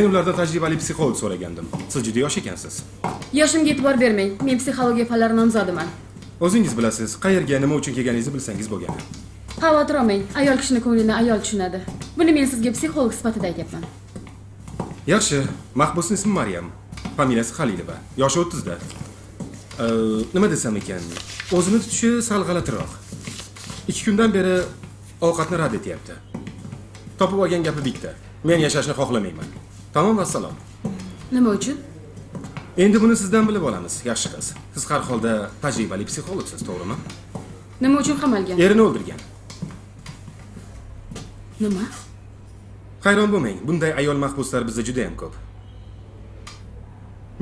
men ulardan tajribali psixolog so'ragandim. Siz juda yosh ekansiz. Yoshimga e'tibor bermang. Men psixologiya fanlari nomzodiman. O'zingiz bilasiz qayerga nima uchun kelganingizni bilsangiz bo'lgani xavotir olmang. Ayol kishini ko'nglini ayol tushunadi. Buni men sizga psixolog sifatida aytyapman. Yaxshi. Mahbusni ismi maryam. Familiyasi halilova yoshi o'ttizda. Nima desam ekan? O'zini tutishi sal g'alatiroq ikki kundan beri ovqatni rad etyapti. Topib olgan gapi bitta. Men yashashni xohlamayman tamom vassalom. Nima uchun? Endi buni sizdan bilib olamiz yaxshi qiz. Siz har holda tajribali psixologsiz to'g'rimi? Nima uchun qamalgan erini o'ldirgan. Nima? Hayron bo'lmang bunday ayol mahbuslar bizda juda ham ko'p.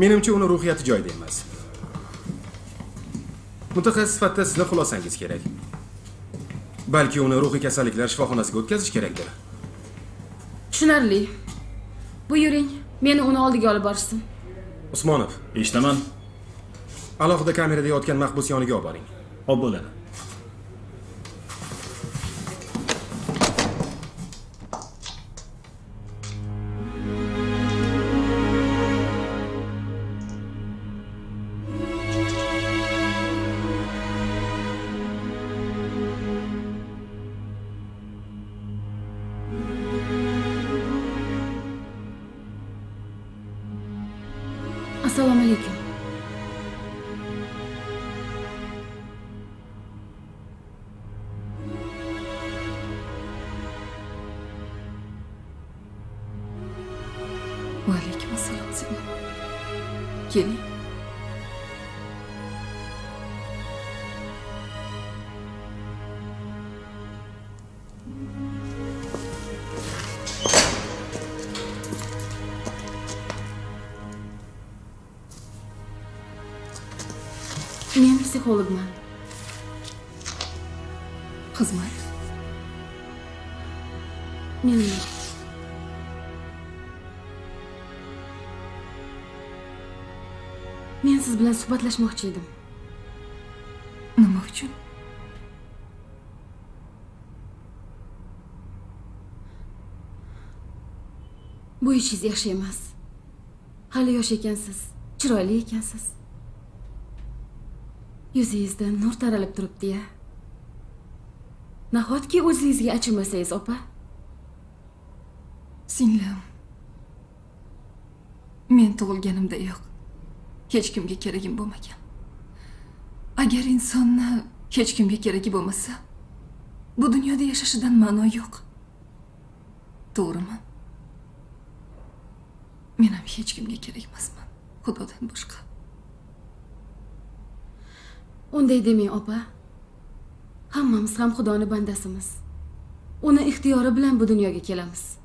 Menimcha uni ruhiyati joyida emas. Mutaxassis sifatida sizni xulosangiz kerak. Balki uni ruhiy kasalliklar shifoxonasiga o'tkazish kerakdir. Tushunarli buyuring meni uni oldiga olib borishsin. Usmonov. Eshitaman. Alohida kamerada yotgan mahbus yoniga olib boring olib bo'ladi psixologman xizmat men men siz bilan suhbatlashmoqchi edim. Nima uchun? Bu ishingiz yaxshi emas. Hali yosh ekansiz chiroyli ekansiz. Yuzingizda nur taralib turibdi-ya. Nahotki o'zingizga achimasangiz opa? Singlim. Men tug'ilganimdayoq hech kimga keragim bo'lmagan. Agar insonni hech kimga keragi bo'lmasa bu dunyoda yashashidan ma'no yo'q. To'g'rimi? Men ham hech kimga kerak emasman. Xudodan boshqa. Unday demang opa. Hammamiz ham xudoni bandasimiz. Uni ixtiyori bilan bu dunyoga kelamiz.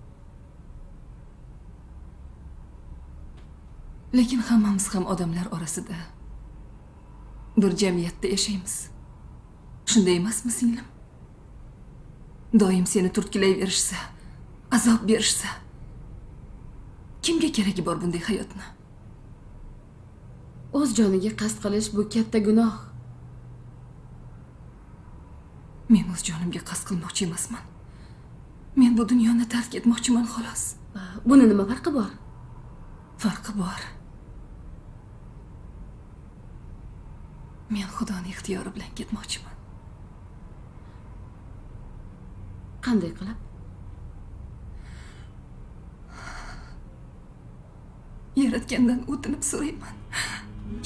Lekin hammamiz ham odamlar orasida bir jamiyatda yashaymiz. Shunday emasmi singlim? Doim seni turtkilayverishsa azob berishsa kimga keragi bor bunday hayotni? O'z joniga qasd qilish bu katta gunoh men o'z jonimga qasd qilmoqchi emasman. Men bu dunyoni tark etmoqchiman xolos. Buni nima farqi bor? Farqi bor. Men xudoni ixtiyori bilan ketmoqchiman. Qanday qilib? Yaratgandan o'tinib so'rayman.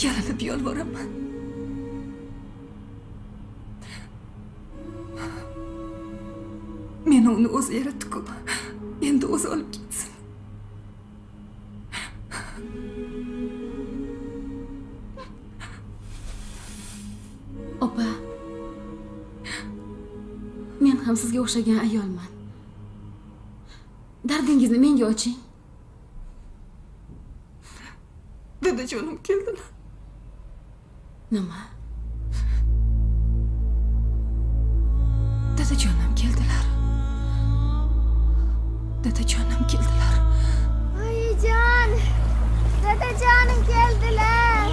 Yalinib yolvoraman meni uni o'zi yaratdi-ku. Endi o'zi olib ketsin. opa men ham sizga o'xshagan ayolman dardingizni menga oching Dadajonim keldilar. nima Dadajonim keldilar. Dadajonim keldilar. oyijon dadajonim keldilar.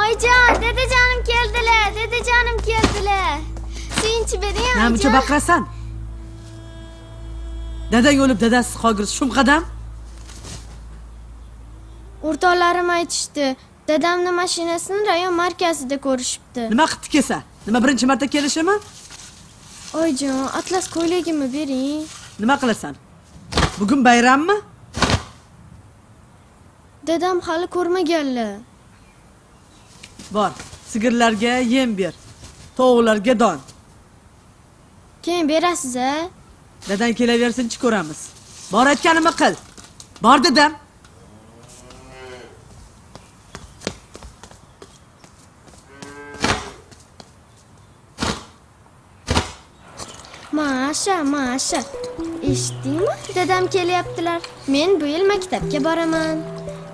Oyijon dadajonim keldilar dadajonim keldilar. Suyunchi bering namicha oyijon. baqirasan. Dadang o'lib dadasiz qolgir shum qadam. O'rtoqlarim aytishdi dadamni mashinasini rayon markazida ko'rishibdi. Nima qilibdi kelsa? Nima birinchi marta kelishimi? Oyijon atlas ko'ylagimni bering? Nima qilasan? Bugun bayrammi? Dadam hali ko'rmaganlar. Bor sigirlarga yem ber tovuqlarga don. Keyin berasiz a dadang kelaversinchi ko'ramiz bor aytganimni qil. Bor dedim masha masha. Eshitdingmi? Dadam kelyaptilar. Men bu yil maktabga boraman.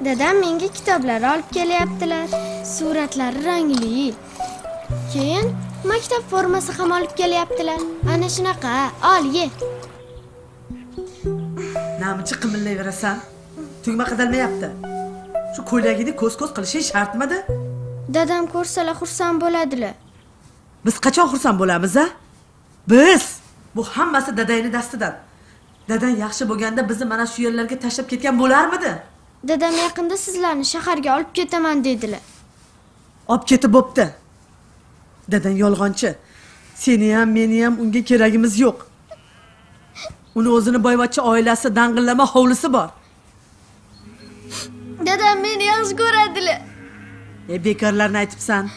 Dadam menga kitoblar olib kelyaptilar. Suratlari rangli. Keyin maktab formasi ham olib kelyaptilar. Ana shunaqa ol ye. Namichi qimillayverasan tugma qadalmayapti. Shu ko'ylagini ko'z ko'z qilishing shartmidi? Dadam ko'rsalar xursand bo'ladilar. Biz qachon xursand bo'lamiz a? Biz bu hammasi dadangni dastidan. Dadang yaxshi bo'lganda bizni mana shu yerlarga tashlab ketgan bo'larmidi? Dadam yaqinda sizlarni shaharga olib ketaman dedilar. Olib ketib bo'pti. Dadang yolg'onchi. Seni ham meni ham unga keragimiz yo'q. Uni o'zini boyvachcha oilasi dang'illama hovlisi bor. Dadam meni yaxshi ko'radilar. E bekorlarni aytibsan.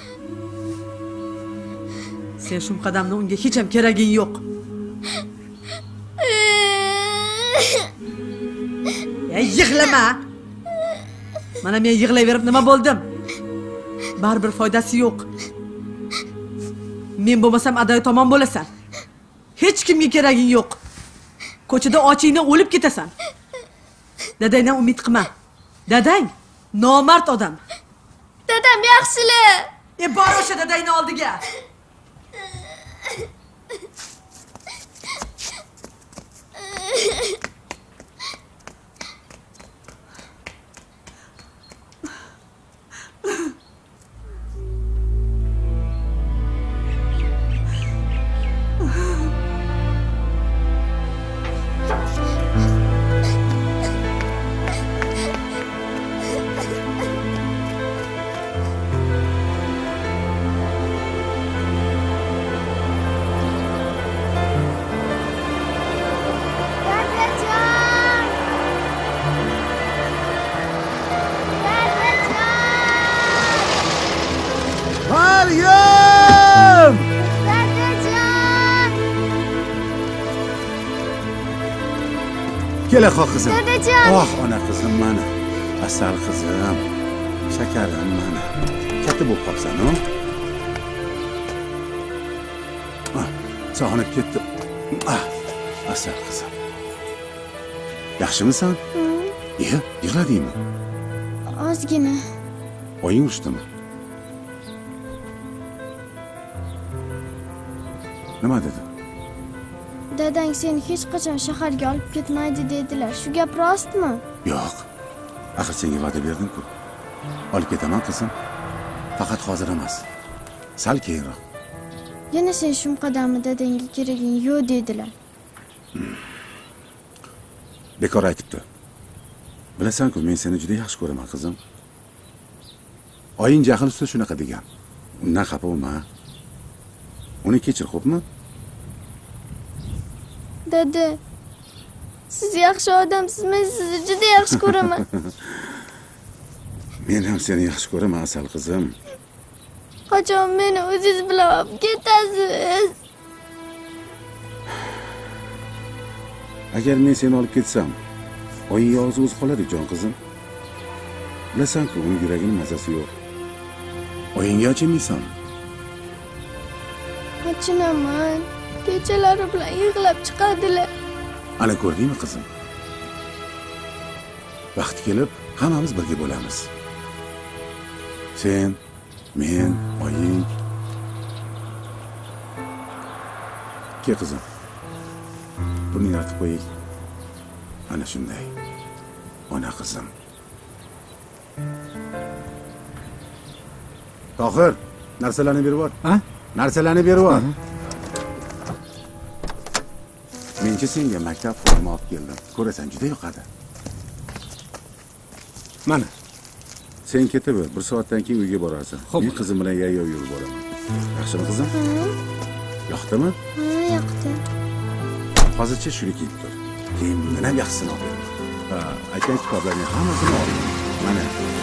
Sen shum qadamni unga hech ham keraging yo'q yig'lama. Mana men yig'layverib nima bo'ldim? Baribir foydasi yo'q. Men bo'lmasam adoyi tomon bo'lasan. Hech kimga keraging yo'q. Ko'chada ochingdan o'lib ketasan. Dadangdan umid qilma. Dadang nomard odam. Dadam yaxshilar e bor o'sha dadangni oldiga Kelaqa qizim. Dadajon! Oh, ona qizim mana. Asal qizim. Shakarim mana. Katta bo'lib qolsan-ku. Ah, Sog'inib ketdim. Ah, asal qizim. Yaxshimisan? Iya, yig'ladingmi? ozgina Oying urishdimi? Nima dedi? Dadang seni hech qachon shaharga olib ketmaydi dedilar shu gap rostmi Yo'q. Axir senga va'da berdim-ku. Olib ketaman qizim. Faqat hozir emas. Sal keyinroq. yana sen shum qadamni dadangga keraging yo'q dedilar Bekor aytibdi. Bilasan-ku, men seni juda yaxshi ko'raman, qizim. Oying jahl ustida shunaqa degan. Undan xafa bo'lma. Uni kechir, xo'pmi? Dada siz yaxshi odamsiz men sizni juda yaxshi ko'raman. Men ham seni yaxshi ko'raman asal qizim. Qachon meni o'zingiz bilan olib ketasiz? Agar men seni olib ketsam oying yolg'iz o'zi qoladi jon qizim. Bilasanku uni yuragini mazasi yo'q. Oyingga achinmaysanmi? Achinaman kechalari bilan yig'lab chiqadilar ana ko'rdingmi qizim vaqti kelib hammamiz birga bo'lamiz sen men oying kel qizim burningni artib qo'ying ana shunday ona qizim tohir narsalarni berib yubor Ha? narsalarni berib yubor menchi senga maktab forma olib keldim. Ko'rasan juda yoqadi mana. Sen ketaver bir soatdan keyin uyga borarsan. Xo'p. men qizim bilan yayov yurib boraman. Yaxshimi qizim? Yoqdimi? Ha yoqdi. Hozircha shuni kiyib tur. Keyin bundan ham yaxshisini olib beraman ha aytgan kitoblarning hammasini ol. Mana mana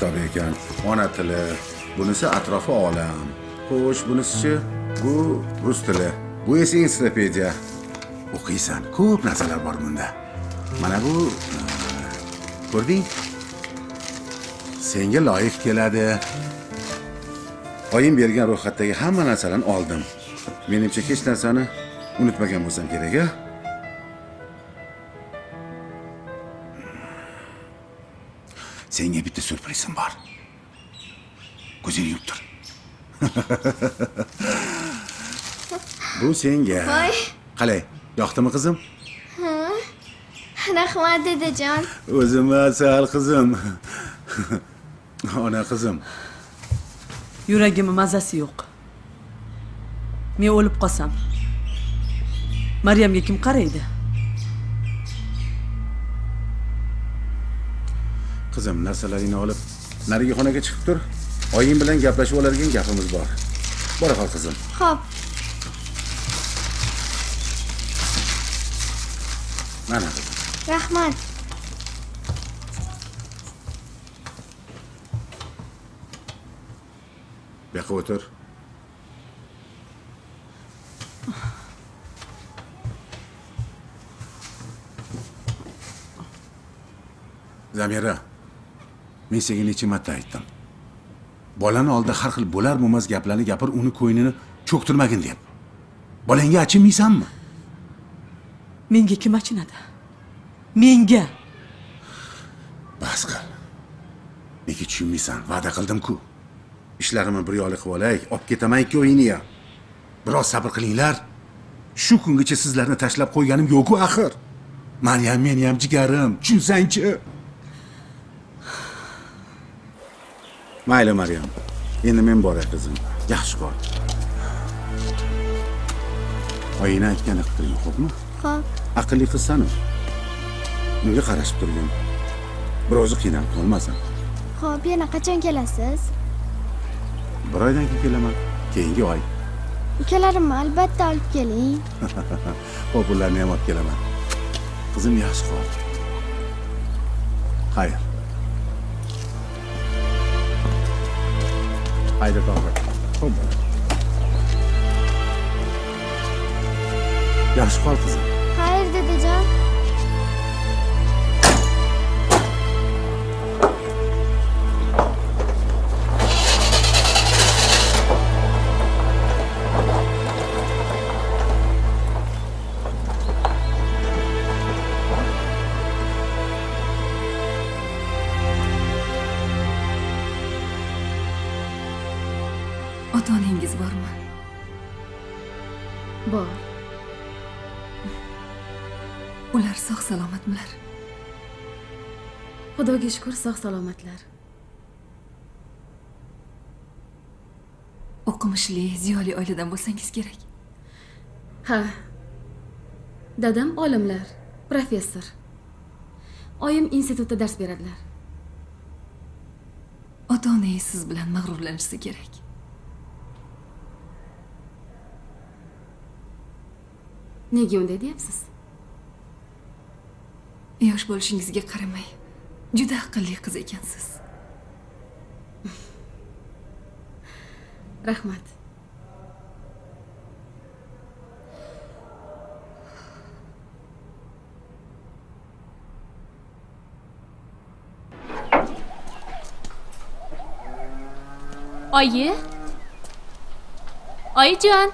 kitobi ekan ona tili. Bunisi atrofi olam. Xo'sh bunisichi bu rus tili. Bu esa ensiklopediya. O'qiysan. Ko'p narsalar bor bunda. Mana bu e, ko'rding? Senga loyiq keladi. Oyim bergan ro'yxatdagi hamma narsalarni oldim. Menimcha hech narsani unutmagan bo'lsam kerak a bu senga. Voy. Qalay yoqdimi qizim? Rahmat dadajon o'zim asal qizim. Ona qizim. Yuragimni mazasi yo'q. Men o'lib qolsam maryamga kim qaraydi? Qizim narsalaringni olib narigi xonaga chiqib tur oying bilan gaplashib oladigan gapimiz bor. Bora qol qizim. Ho'p mana rahmat. Bu yoqqa o'tir. Zamira men senga necha marta aytdim bolani oldida har xil bo'lar bo'lmas gaplarni gapir uni ko'nglini cho'ktirmagin deb. Bolangga achinmaysanmi? Menga kim achinadi? Menga! Bas qil nega tushunmaysan va'da qildim-ku ishlarimni bir yo'li qilib olay olib ketaman ikki o'yinni ham. Biroz sabr qilinglar. Shu kungacha sizlarni tashlab qo'yganim yo'q-ku axir. Maryam meni ham jigarim tushunsangchi mayli maryam endi men boray qizim. Yaxshi qol oyingni aytganini qilib turing xo'pmi? Ho'p aqlli qizsanu unga qarashib turgin? Birozi qiynalib qolmasin. Ho'p yana qachon kelasiz? Bir oydan keyin kelaman. Keyingi oy. Ukalarimni albatta olib keling. Hop ularni ham olib kelaman. Qizim yaxshi qol xayr hayda tohir ho'p bolam. yaxshi qol xudoga shukur sog' salomatlar. O'qimishli ziyoli oiladan bo'lsangiz kerak. Ha. Dadam olimlar professor. Oyim institutda dars beradilar. Ota onangiz siz bilan mag'rurlanishsa kerak. Nega unday deyapsiz? Yosh bo'lishingizga qaramay juda aqlli qiz ekansiz rahmat oyi oyijon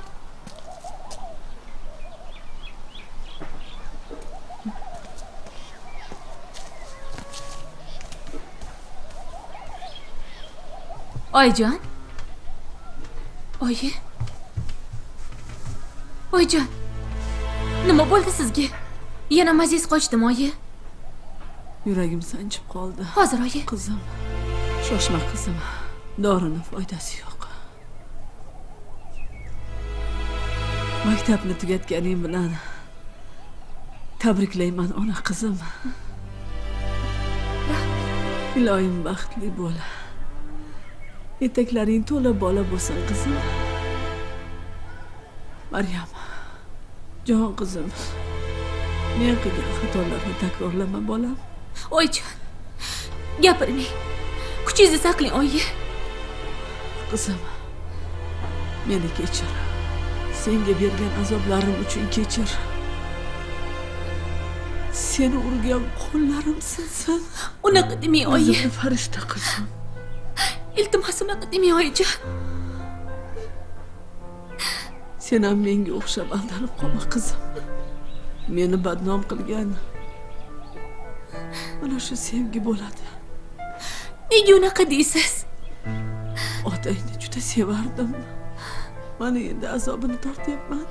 oyijon oyi. Oyijon nima bo'ldi sizga? Yana maziz qochdimi oyi. Yuragim sanchib qoldi. Hozir oyi. Qizim shoshma qizim. Dorini foydasi yo'q. Maktabni tugatganing bilan tabriklayman ona qizim. Iloyim baxtli bo'l etaklaring to'la bola bo'lsin qizim. Maryam jon qizim. Men qilgan xatolarni takrorlama bolam. Oyijon gapiring. Kuchingizni saqlang oyi. Qizim meni kechir. Senga bergan azoblarim uchun kechir. Seni urgan qo'llarim sinsin unaqa demang oyi. Farishta qizim iltimos unaqa demang oyijon sen ham menga o'xshab aldanib qolma qizim meni badnom qilgan. Mana shu sevgi bo'ladi. Nega unaqa deysiz? Otangni juda sevardim. Mana endi azobini tortyapman.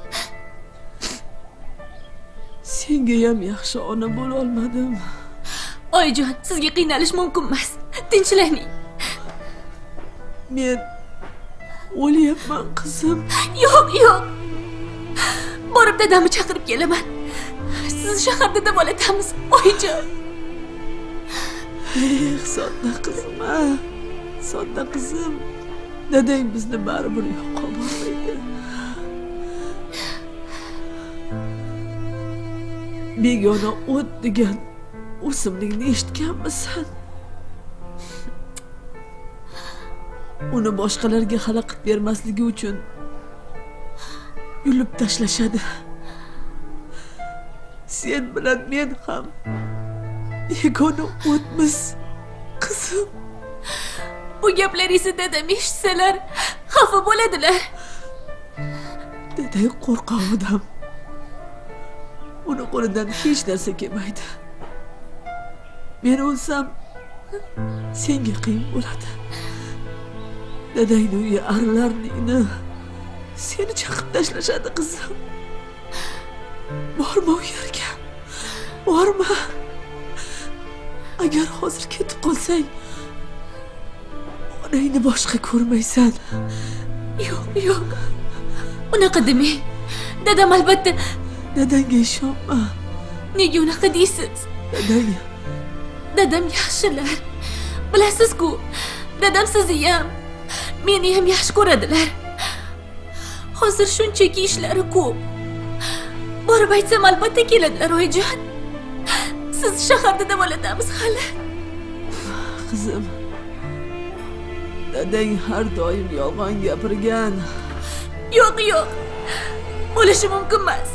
Senga ham yaxshi ona bo'lolmadim. Oyijon sizga qiynalish mumkin emas tinchlaning men. O'lyapman qizim. Yo'q yo'q. Borib dadamni chaqirib kelaman. Sizni shaharda davolatamiz oyijon eh sodda qizim a sodda qizim. Dadang bizni baribir yo'qqa bormaydi. Begona o't degan o'simlikni eshitganmisan uni boshqalarga xalaqit bermasligi uchun yulib tashlashadi. Sen bilan men ham yagona o'tmiz qizim. Bu gaplaringizni dadam eshitsalar xafa bo'ladilar. Dadang qo'rqoq odam. Uni qo'lidan hech narsa kelmaydi. Men o'lsam senga qiyin bo'ladi dadangni uyi arilarningni seni chaqib tashlashadi qizim. Borma u yerga. Borma. Agar hozir ketib qolsang onangni boshqa ko'rmaysan. Yo'q yo'q. Unaqa demang dadam albatta dadangga ishonma. Nega unaqa deysiz? Dadang dadam yaxshilar. Bilasiz-ku dadam sizni ham meni ham yaxshi ko'radilar. Hozir shunchaki ishlari ko'p. Borib aytsam albatta keladilar oyijon. Sizni shaharda davolatamiz hali. Qizim dadang har doim yolg'on gapirgan. Yo'q yo'q. Bo'lishi mumkin emas.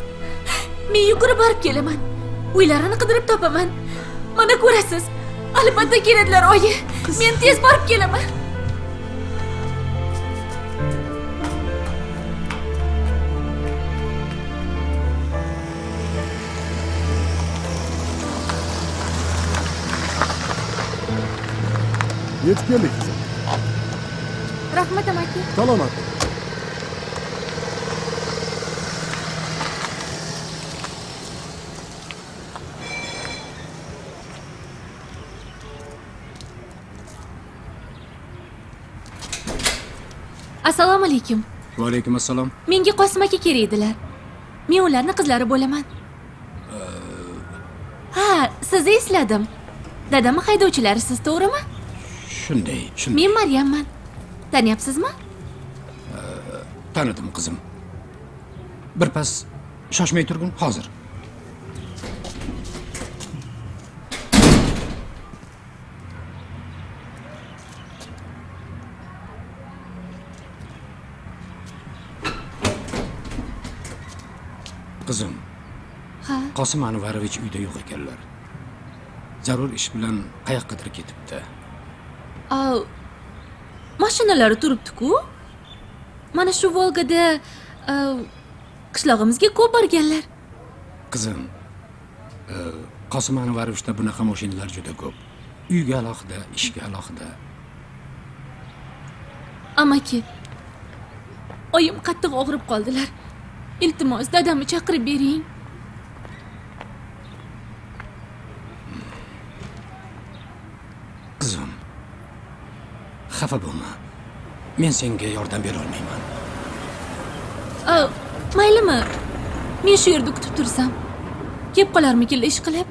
Men yugurib borib kelaman. Uylarini qidirib topaman. Mana ko'rasiz albatta keladilar oyi. Men tez borib kelaman yetib keldik qizim rahmat amaki salomat assalomu alaykum va alaykum assalom menga qosim aka kerak edilar men ularni qizlari bo'laman ha sizni esladim dadamni haydovchilarisiz to'g'rimi shunday shunday. Men maryamman taniyapsizmi tanidim qizim birpas shoshmay turgin hozir. Qizim ha? Qosim anvarovich uyda yo'q ekanlar. Zarur ish bilan qayoqqadir ketibdi mashinalari turibdi-ku. Mana shu Volgada qishlog'imizga ko'p borganlar. qizim e, qosim anvarovichda bunaqa mashinalar juda ko'p uyga alohida ishga alohida Amaki. Oyim qattiq og'rib qoldilar. Iltimos, dadamni chaqirib bering. qizim xafa bo'lma men senga yordam bera olmayman Au, maylimi? Men shu yerda kutib tursam. Kelib qolarmikin ish qilib?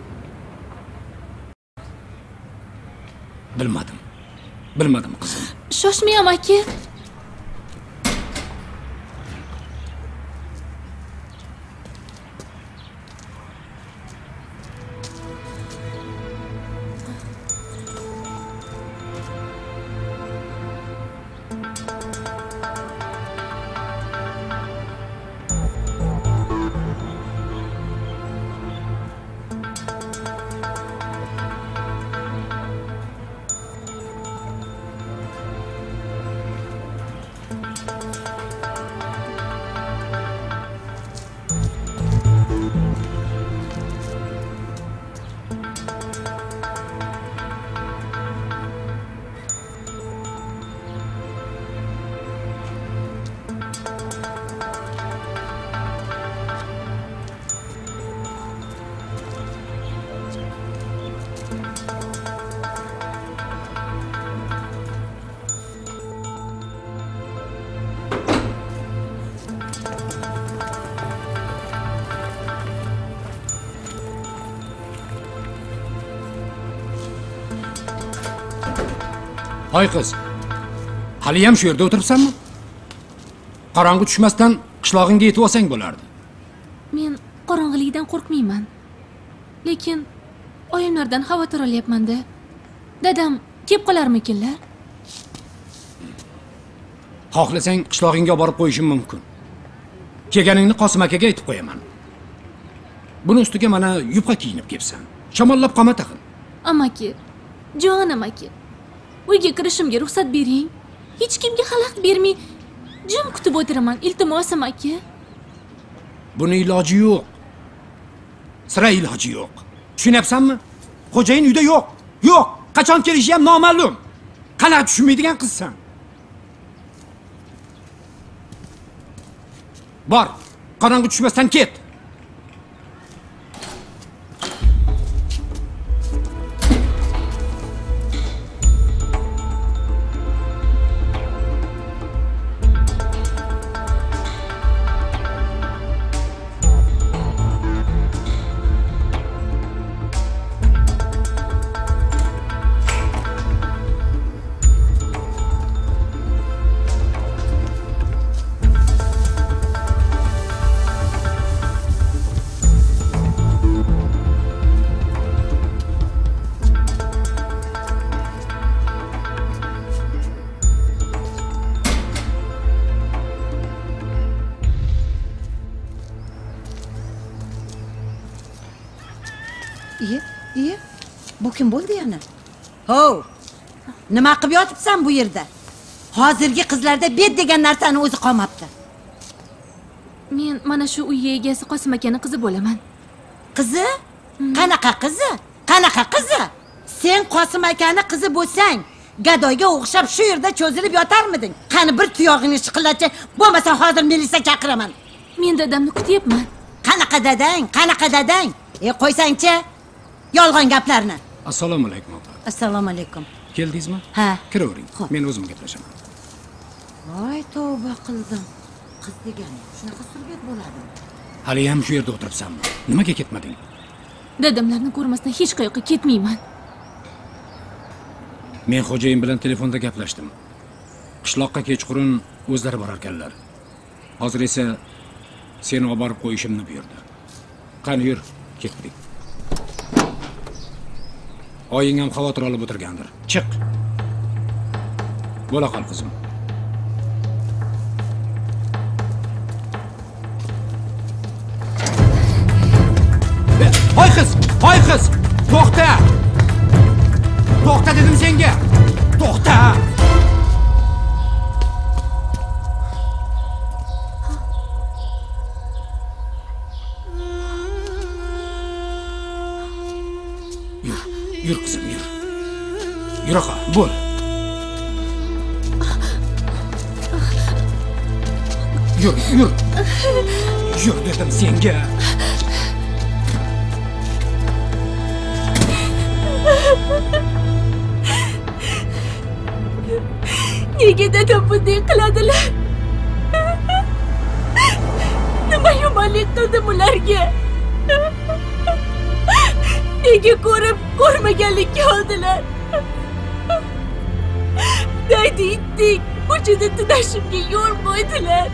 bilmadim bilmadim qizim Shoshmayam aka. Hoy qiz haliyam shu yerda o'tiribsanmi qorong'i tushmasdan qishlog'ingga yetib olsang bo'lardi Men qorong'ilikdan qo'rqmayman. Lekin oyimlardan xavotir olyapman-da. Dadam kelib qolarmikinlar? xohlasang qishlog'ingga olib borib qo'yishim mumkin kelganingni qosim akaga aytib qo'yaman buni ustiga mana yupqa kiyinib kelibsan shamollab qolma tag'in Amaki, jonim aka. Uyga kirishimga ruxsat bering. Hech kimga xalaqit bermay jim kutib o'tiraman, iltimosim aka. buni iloji yo'q. Sira iloji yo'q. Tushunyapsanmi? Xo'jayin uyda yo'q. Yo'q. Qachon kelishi ham noma'lum. Qanaqa tushunmaydigan qizsan. Bor. Qorong'i tushmasdan ket. Nima qilib yotibsan bu yerda? Hozirgi qizlarda bet degan narsani o'zi qolmabdi. Men mana shu uy egasi Qosim akani qizi bo'laman. qizi? Qanaqa qizi? Qanaqa qizi? Sen qosim akani qizi bo'lsang gadoyga o'xshab shu yerda cho'zilib yotarmiding? Qani bir tuyog'ingni shiqillachi bo'lmasa hozir militsiya chaqiraman. Men dadamni kutyapman. qanaqa dadang? Qanaqa dadang? E qo'ysangchi yolg'on gaplarni. Assalomu alaykum opa. Assalomu alaykum keldingizmi? Ha. Kiravering men o'zim gaplashaman. Voy tavba qildim. Qiz degani shunaqa surbet bo'ladimi? Haliyam shu yerda o'tiribsanmi? Nimaga ketmading? Dadamlarni ko'rmasdan hech qayoqqa ketmayman. Men xo'jayin bilan telefonda gaplashdim. Qishloqqa kechqurun o'zlari borarkanlar hozir esa seni olib borib qo'yishimni buyurdi. Qani yur ketdik oying ham xavotir olib o'tirgandir. Chiq. Bo'la qol qizim. Hoy qiz hoy qiz to'xta. To'xta dedim senga. To'xta. Yur yur. Qizim yur yuraqa bo'l yur yur. Yur dedim senga nega dadam bunday qiladilar nima yomonlik qildim ularga nega ko'rib ko'rmaganlikka oldilar. Daydi itdek ko'chada tunashimga yo'l qo'ydilar.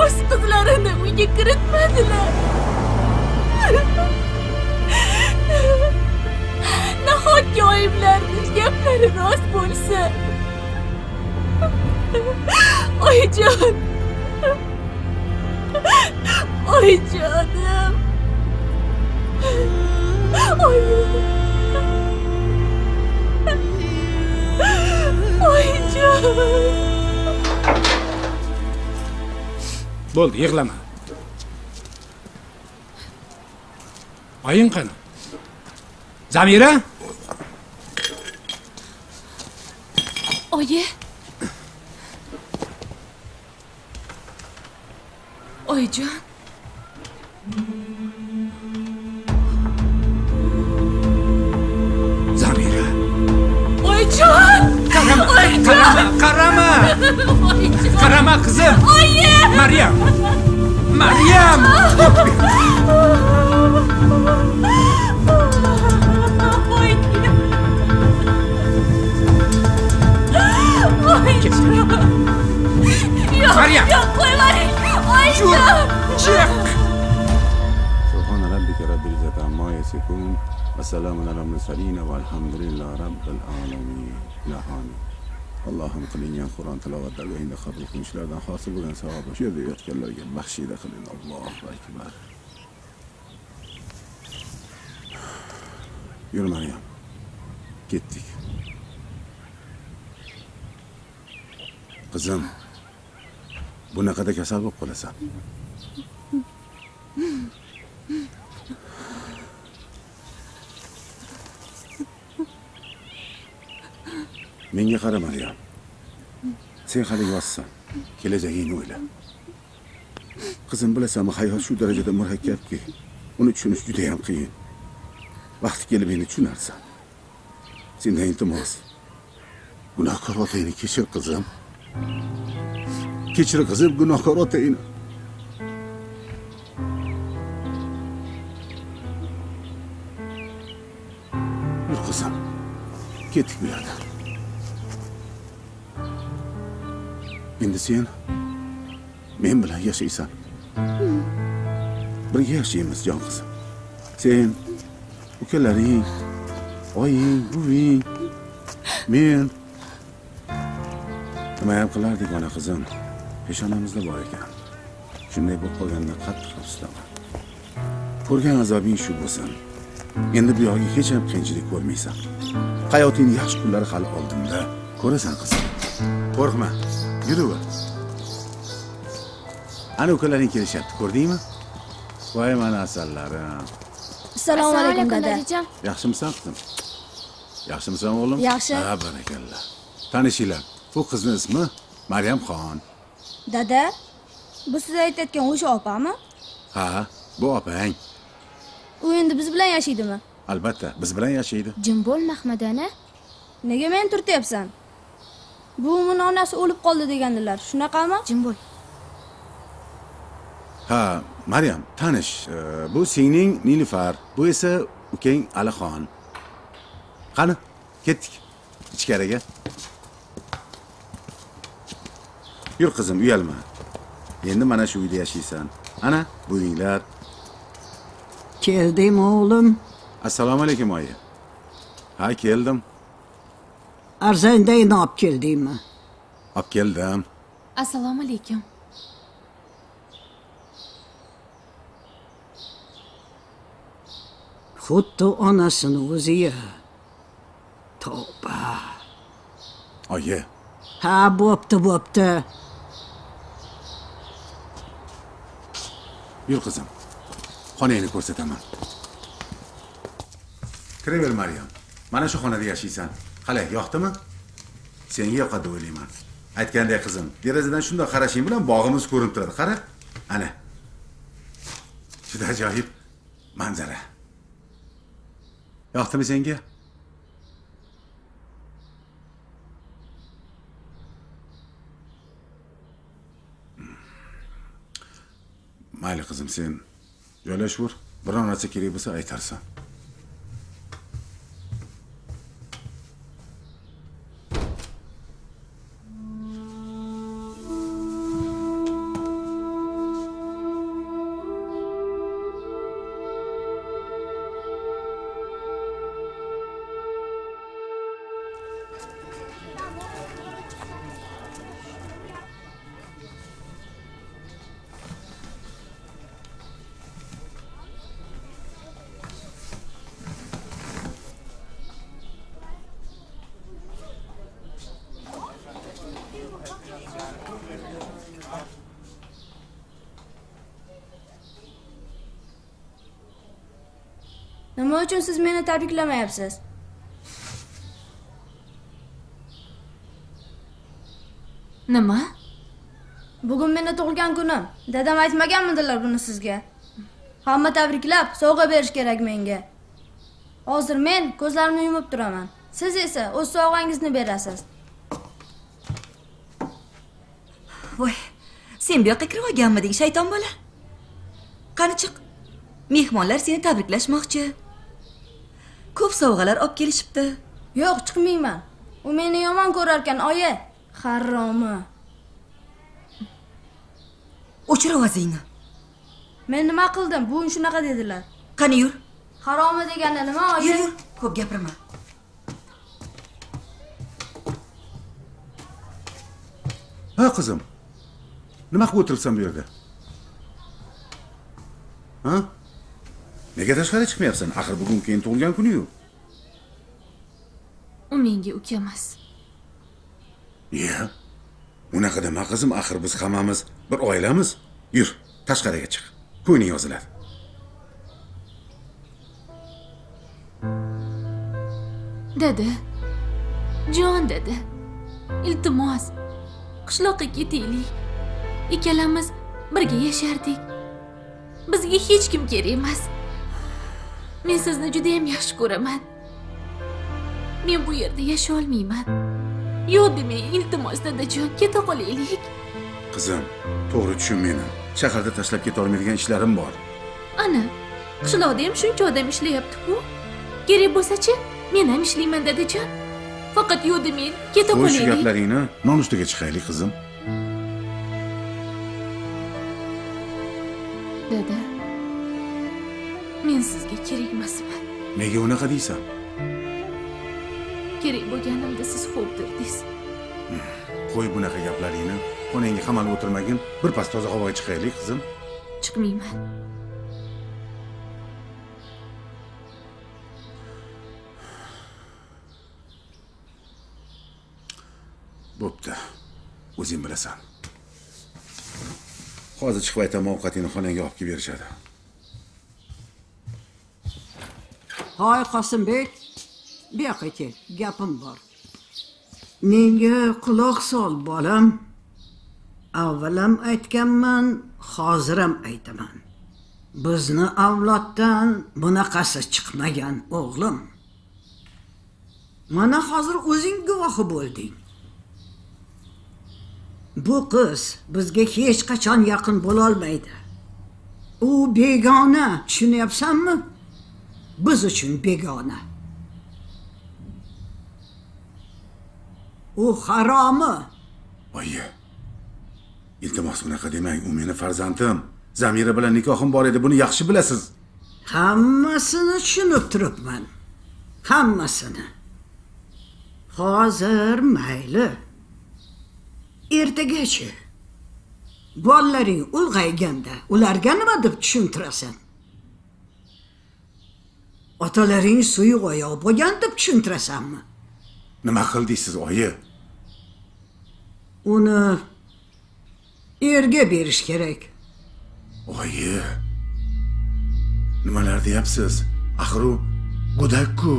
O'z qizlarini uyga kiritmadilar. Nahotki oyimlarni gaplari rost bo'lsa? Oyijon. Oyijonim oyim oyijon bo'ldi yig'lama oying qani zamira oyi chiq سبحان ربك رب العزة عما يصفون وسلام على المرسلين والحمد لله رب العالمين. Ilahani. Allohim qilingan Qur'on tilovatlariga endi qabul qilishlardan hosil bo'lgan savobni shu yerda yotganlarga baxshida qiling. Allohu akbar. Yur Maryam. Ketdik. Qizim, bunaqada kasal bo'lib qolasan. Menga qara Maryam. Sen hali yoshsan. Kelajagingni o'yla. Qizim bilasanmi, hayot shu darajada murakkabki, uni tushunish juda ham qiyin. Vaqti kelib endi tushunarsan. Sendan iltimos. Gunohkor otangni kechir qizim. Kechir qizim gunohkor otangni. Yur qizim. Ketdik bu yerdan. Endi sen men bilan yashaysan. Birga yashaymiz jon qizim. Sen, ukalaring, oying, buving, men nima ham qilardik ona qizim? Peshonamizda bor ekan. Shunday bo'lib qolgandan qattiq afsusdaman Ko'rgan azobing shu bo'lsin. Endi bu yog'iga hech ham qiyinchilik ko'rmaysan. hayotingni yaxshi kunlari hali oldinda. Ko'rasan qizim. Qo'rqma. Yuraver. Ana ukalaring kelishyapti, ko'rdingmi? Voy mana asallarim. assalomu alaykum dada dadajon Yaxshimisan qizim? Yaxshimisan o'g'lim? Yaxshi. Ha, barakalla. Tanishinglar. Bu qizning ismi Maryamxon. dada bu siz aytayotgan o'sha opami Ha, bu opang. u endi biz bilan yashaydimi Albatta, biz bilan yashaydi. jim bo'l mahmadona nega meni turtyapsan buvimni onasi o'lib qoldi degandilar. Shunaqami? Jim bo'l. Ha maryam tanish. Bu singling nilufar bu esa ukang alixon qani ketdik. Ichkariga. Yur qizim uyalma. Endi mana shu uyda yashaysan. Ana buvinglar keldim o'g'lim. Assalomu alaykum oyi. Ha keldim arzandayni olib keldingmi olib keldim. Assalomu alaykum xuddi onasini o'ziya tavba. Oyi. Ha bo'pti bo'pti. Yur qizim xonangni ko'rsataman. Kiraver maryam. Mana shu xonada yashaysan qalay yoqdimi? Senga yoqadi deb o'ylayman. Aytgandek qizim derazadan shundoq qarashing bilan bog'imiz ko'rinib turadi. Qara ana. Juda ajoyib manzara. Yoqdimi senga? Mayli qizim sen joylashaver biror narsa kerak bo'lsa aytarsan. Nima uchun siz meni tabriklamayapsiz nima? Bugun meni tug'ilgan kunim. Dadam aytmaganmidilar buni sizga? Hamma tabriklab sovg'a berish kerak menga. Hozir men ko'zlarimni yumib turaman. Siz esa o'z sovg'angizni berasiz. Voy sen bu yoqqa kirib olganmiding shayton bola? Qani chiq mehmonlar seni tabriklashmoqchi ko'p sovg'alar olib kelishibdi. Yo'q chiqmayman. U meni yomon ko'rarkan oyi. Harromi? O'chir ovozingni. Men nima qildim? Buvim shunaqa dedilar. Qani yur. Haromi degani nima oyi? Yur yur. Ko'p gapirma. Ha qizim. Nima qilib o'tiribsan bu yerda? Ha? Nega tashqari chiqmayapsan? Axir bugun keyin tug'ilgan kuni-yu u menga uka emas iya. Unaqa dema qizim axir biz hammamiz bir oilamiz. Yur tashqariga chiq. Ko'ngling yoziladi. Dada. Jon dada. Iltimos. Qishloqqa ketaylik. Ikkalamiz birga yashardik. Bizga hech kim kerak emas. Men sizni judayam yaxshi ko'raman men bu yerda yashay olmayman yo'q demang iltimos dadajon keta qolaylik. Qizim to'g'ri tushun meni shaharda tashlab keta olmaydigan ishlarim bor. Ana qishloqda ham shuncha odam ishlayapti-ku kerak bo'lsa-chi men ham ishlayman dadajon faqat yo'q demang keta qo'y shu qolaylik. gaplaringni nonushtaga chiqaylik qizim. Dada men sizga kerak emasman nega unaqa deysan kerak bo'lganimda siz xo'p dedingiz qo'y bunaqa gaplaringni. Xonangga qamalib o'tirmagin. Birpas toza havoga chiqaylik qizim. Chiqmayman. Bo'pti. O'zing bilasan. Hozir chiqib aytaman ovqatingni xonangga olib kelib berishadi. Hoy qosimbek bu yoqqa gapim bor. Menga quloq sol bolam. Avvalam aytganman hozir ham aytaman. Bizni avloddan bunaqasi chiqmagan o'g'lim. Mana hozir o'zing guvohi bo'lding. Bu qiz bizga hech qachon yaqin bo'lolmaydi. U begona tushunyapsanmi? Biz uchun begona. U haromi. Oyi iltimos bunaqa demang u meni farzandim. Zamira bilan nikohim bor edi buni yaxshi bilasiz. Hammasini tushunib turibman. Hammasini. Hozir mayli. Ertagachi bolalaring ulg'ayganda ularga nima deb tushuntirasan? Otalaring suyuq oyoq bo'lgan deb tushuntirasanmi? Nima qildingiz oyi uni erga berish kerak. Oyi. Nimalar deyapsiz? Axir u go'dakku.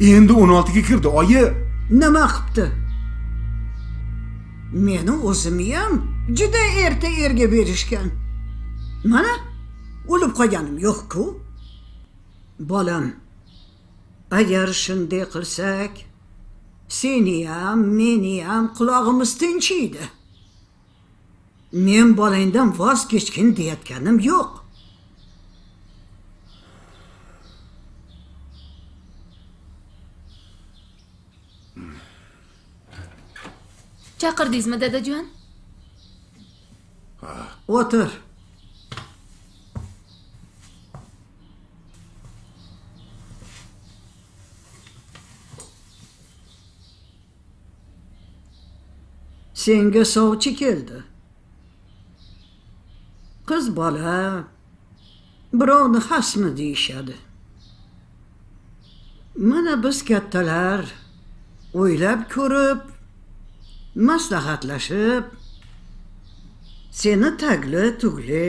Endi 16 ga kirdi oyi. Nima qilibdi meni o'zimniyam juda erta erga berishgan. Mana o'lib qolganim yo'q-ku. Bolam agar shunday qilsak seniyam meniyam qulog'imiz tinchiydi. Men bolangdan voz kechgin deyotganim yo'q. Chaqirdingizmi dadajon? O'tir senga sovchi keldi. Qiz bola birovni xasmi deyishadi. Mana biz kattalar o'ylab ko'rib maslahatlashib seni tagli tugli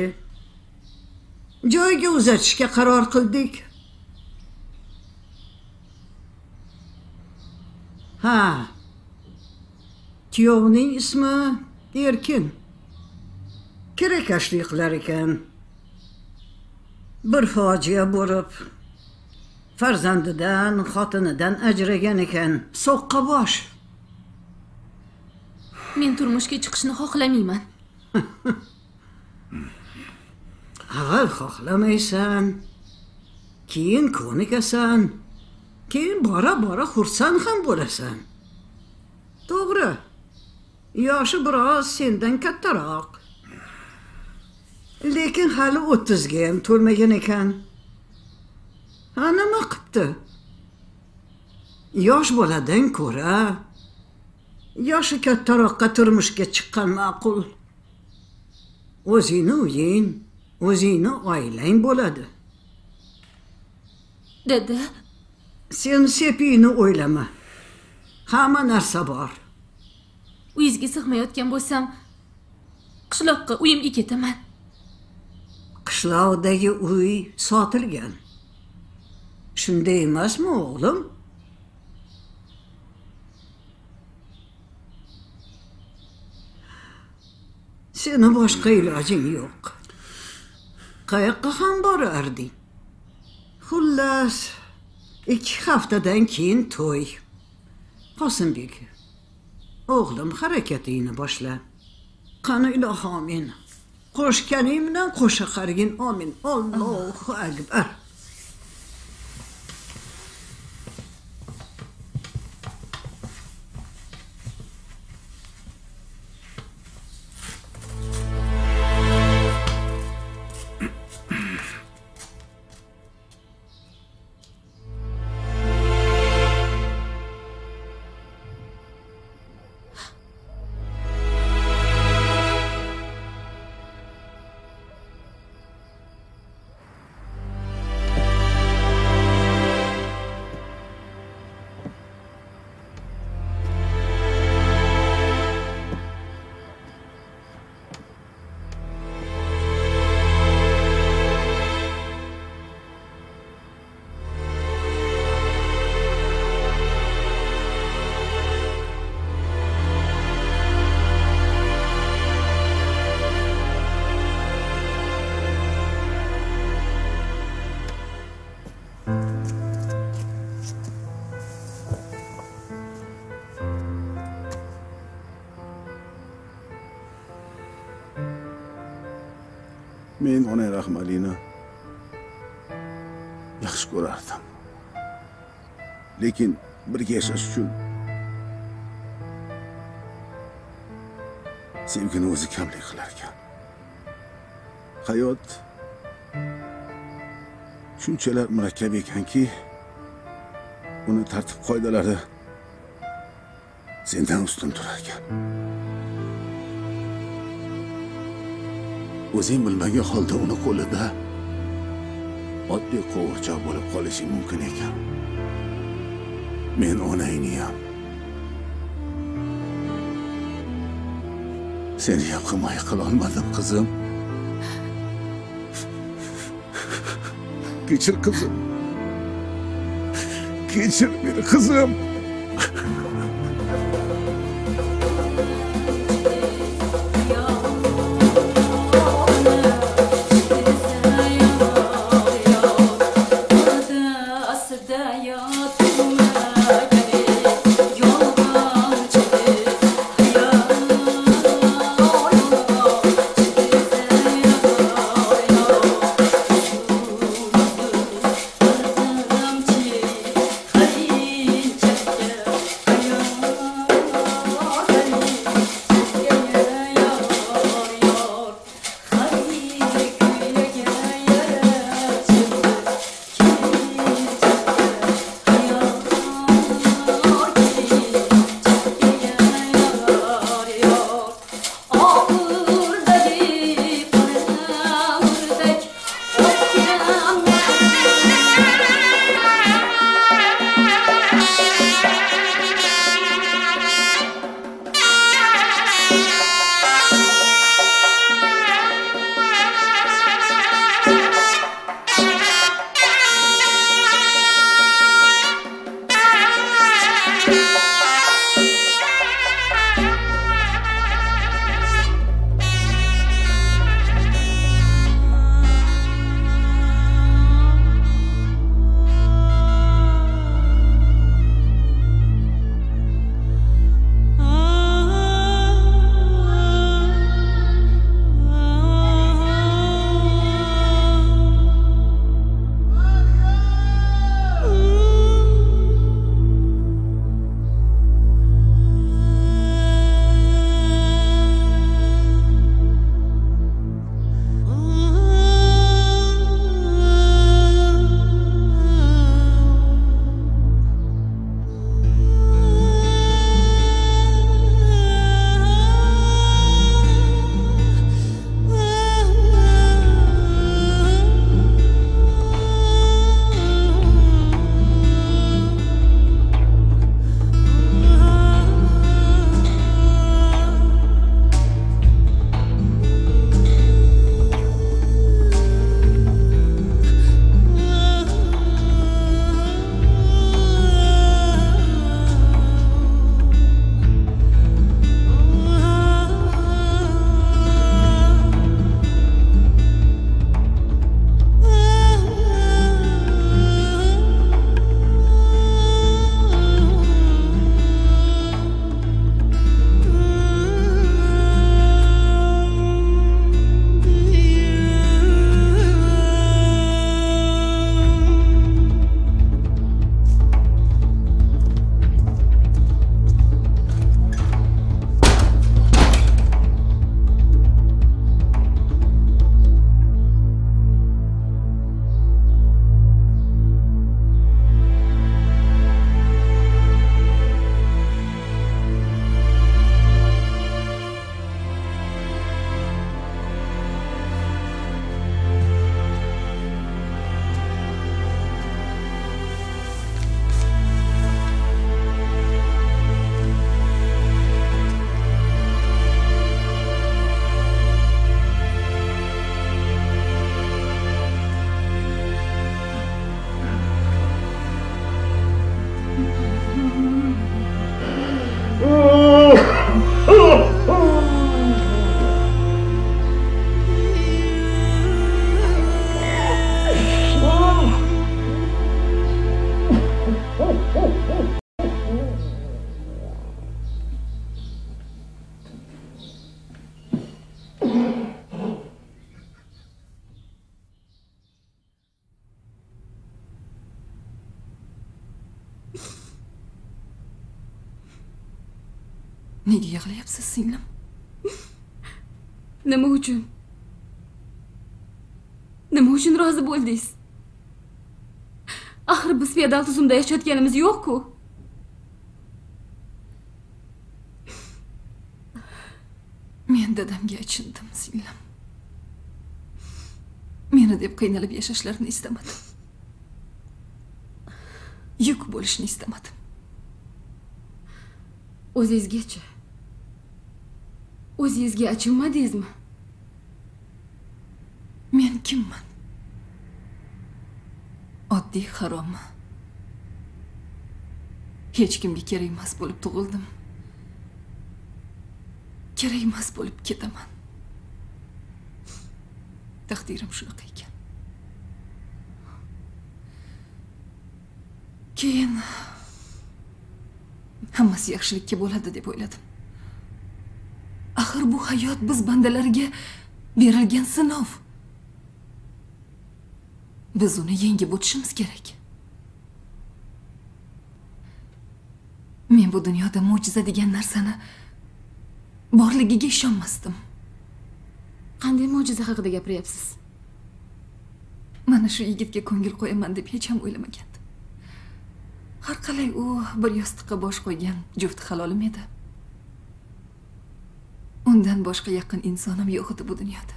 joyiga uzatishga qaror qildik. Ha kuyovning ismi erkin. Kirakashlik qilar ekan. Bir fojia bo'lib farzandidan xotinidan ajragan ekan. So'qqa bosh. Men turmushga chiqishni xohlamayman. Avval xohlamaysan keyin ko'nikasan keyin bora bora xursand ham bo'lasan. To'g'ri yoshi biroz sendan kattaroq lekin hali o'ttizga ham to'lmagan ekan ha nima qilibdi yosh boladan ko'ra yoshi kattaroqqa turmushga chiqqan ma'qul o'zingni uying o'zingni oilang bo'ladi dada sen sepingni o'ylama hamma narsa bor uyizga sig'mayotgan bo'lsam qishloqqa uyimga ketaman. Qishloqdagi uy sotilgan. Shunday emasmi o'g'lim? Seni boshqa ilojing yo'q. Qayoqqa ham borarding? Xullas ikki haftadan keyin to'y. Qosimbek o'g'lim harakatingni boshla. Qani ilohi omin qo'shganing bilan qo'sha qargin omin. Ollohu akbar. Onang rahmalini yaxshi ko'rardim lekin birga yashash uchun sevgini o'zi kamlik qilar ekan hayot shunchalar murakkab ekanki uni tartib qoidalari sendan ustun turar ekan o'zing bilmagan holda uni qo'lida oddiy qo'g'irchoq bo'lib qolishing mumkin ekan men onangniyam seni ham himoya qilolmadim qizim kechir qizim kechir meni qizim rozi bo'ldingiz. Axir biz feodal tuzumda yashayotganimiz yo'q-ku. Men dadamga achindim singlim meni deb qiynalib yashashlarini istamadim. Yuk bo'lishni istamadim. O'zingizgachi o'zingizga achinmadingizmi? Men kimman oddiy harommi hech kimga kerak emas bo'lib tug'ildim. Kerak emas bo'lib ketaman. Taqdirim shunaqa ekan. Keyin hammasi yaxshilikka bo'ladi deb o'yladim. Axir bu hayot biz bandalariga berilgan sinov. Biz uni yengib o'tishimiz kerak. Men bu dunyoda mo'jiza degan narsani borligiga ishonmasdim. Qanday mo'jiza haqida gapiryapsiz? Mana shu yigitga ko'ngil qo'yaman deb hech ham o'ylamagandim har qalay u bir yostiqqa bosh qo'ygan juft halolim edi. Undan boshqa yaqin insonim yo'q edi bu dunyoda.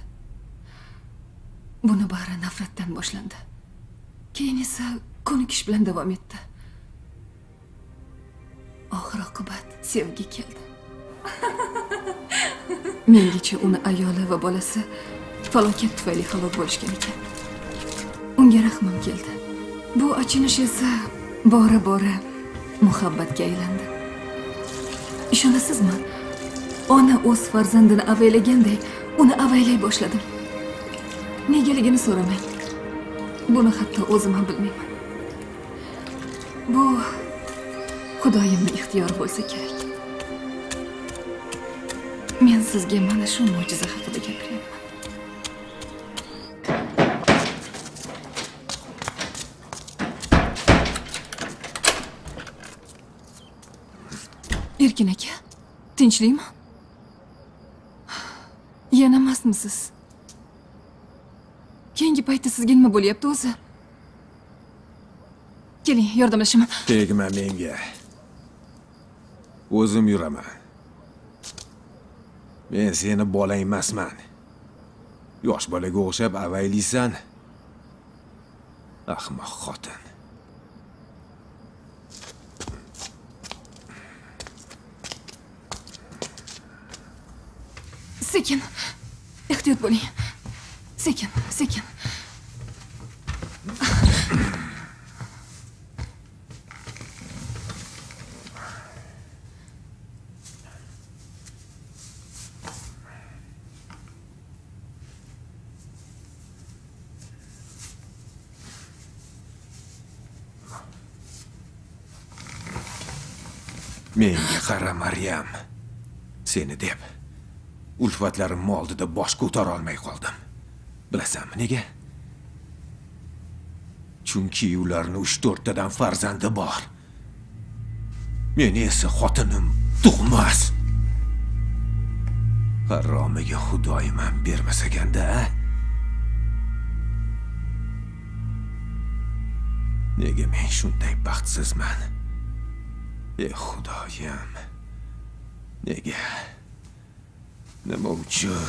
Buni bari nafratdan boshlandi keyin esa ko'nikish bilan davom etdi. Oxir oqibat sevgi keldi. Mengacha uni ayoli va bolasi falokat tufayli halok bo'lishgan ekan. Unga rahmim keldi. Bu achinish esa bora bora muhabbatga aylandi. Ishonasizmi? Ona o'z farzandini avaylaganday uni avaylay boshladim. Negaligini so'ramang. Buni hatto o'zim ham bilmayman. Bu xudoyimni ixtiyori bo'lsa kerak. Men sizga mana shu mo'jiza haqida gapiryapman erkin aka tinchlikmi yana emasmisiz paytda sizga nima bo'lyapti o'zi keling yordamlashaman tegma menga o'zim yuraman. Men seni bolang emasman. Yosh bolaga o'xshab avaylaysan ahmoq xotin. Sekin. Ehtiyot bo'ling. Sekin sekin menga qara maryam. Seni deb ulfatlarimni oldida bosh ko'tara olmay qoldim. Bilasanmi nega? Chunki ularni uch to'rttadan farzandi bor. Meni esa xotinim tug'mas. Haromiga xudoyim ham bermasaganda a? Nega men shunday baxtsizman? Ey xudoyim nega nima uchun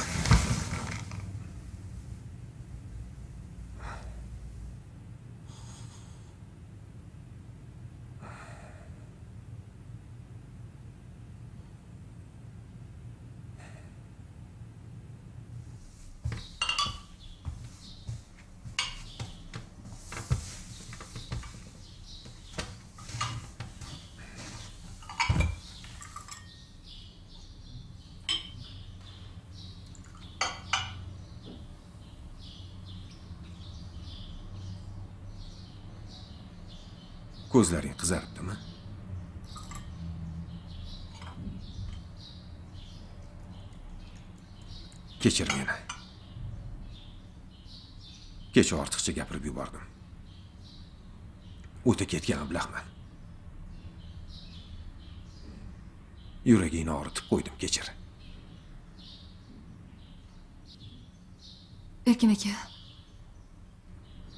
ko'zlaring qizaribdimi? Kechir meni kecha ortiqcha gapirib yubordim. O'ta ketgan ablahman yuragingni og'ritib qo'ydim kechir. Erkin aka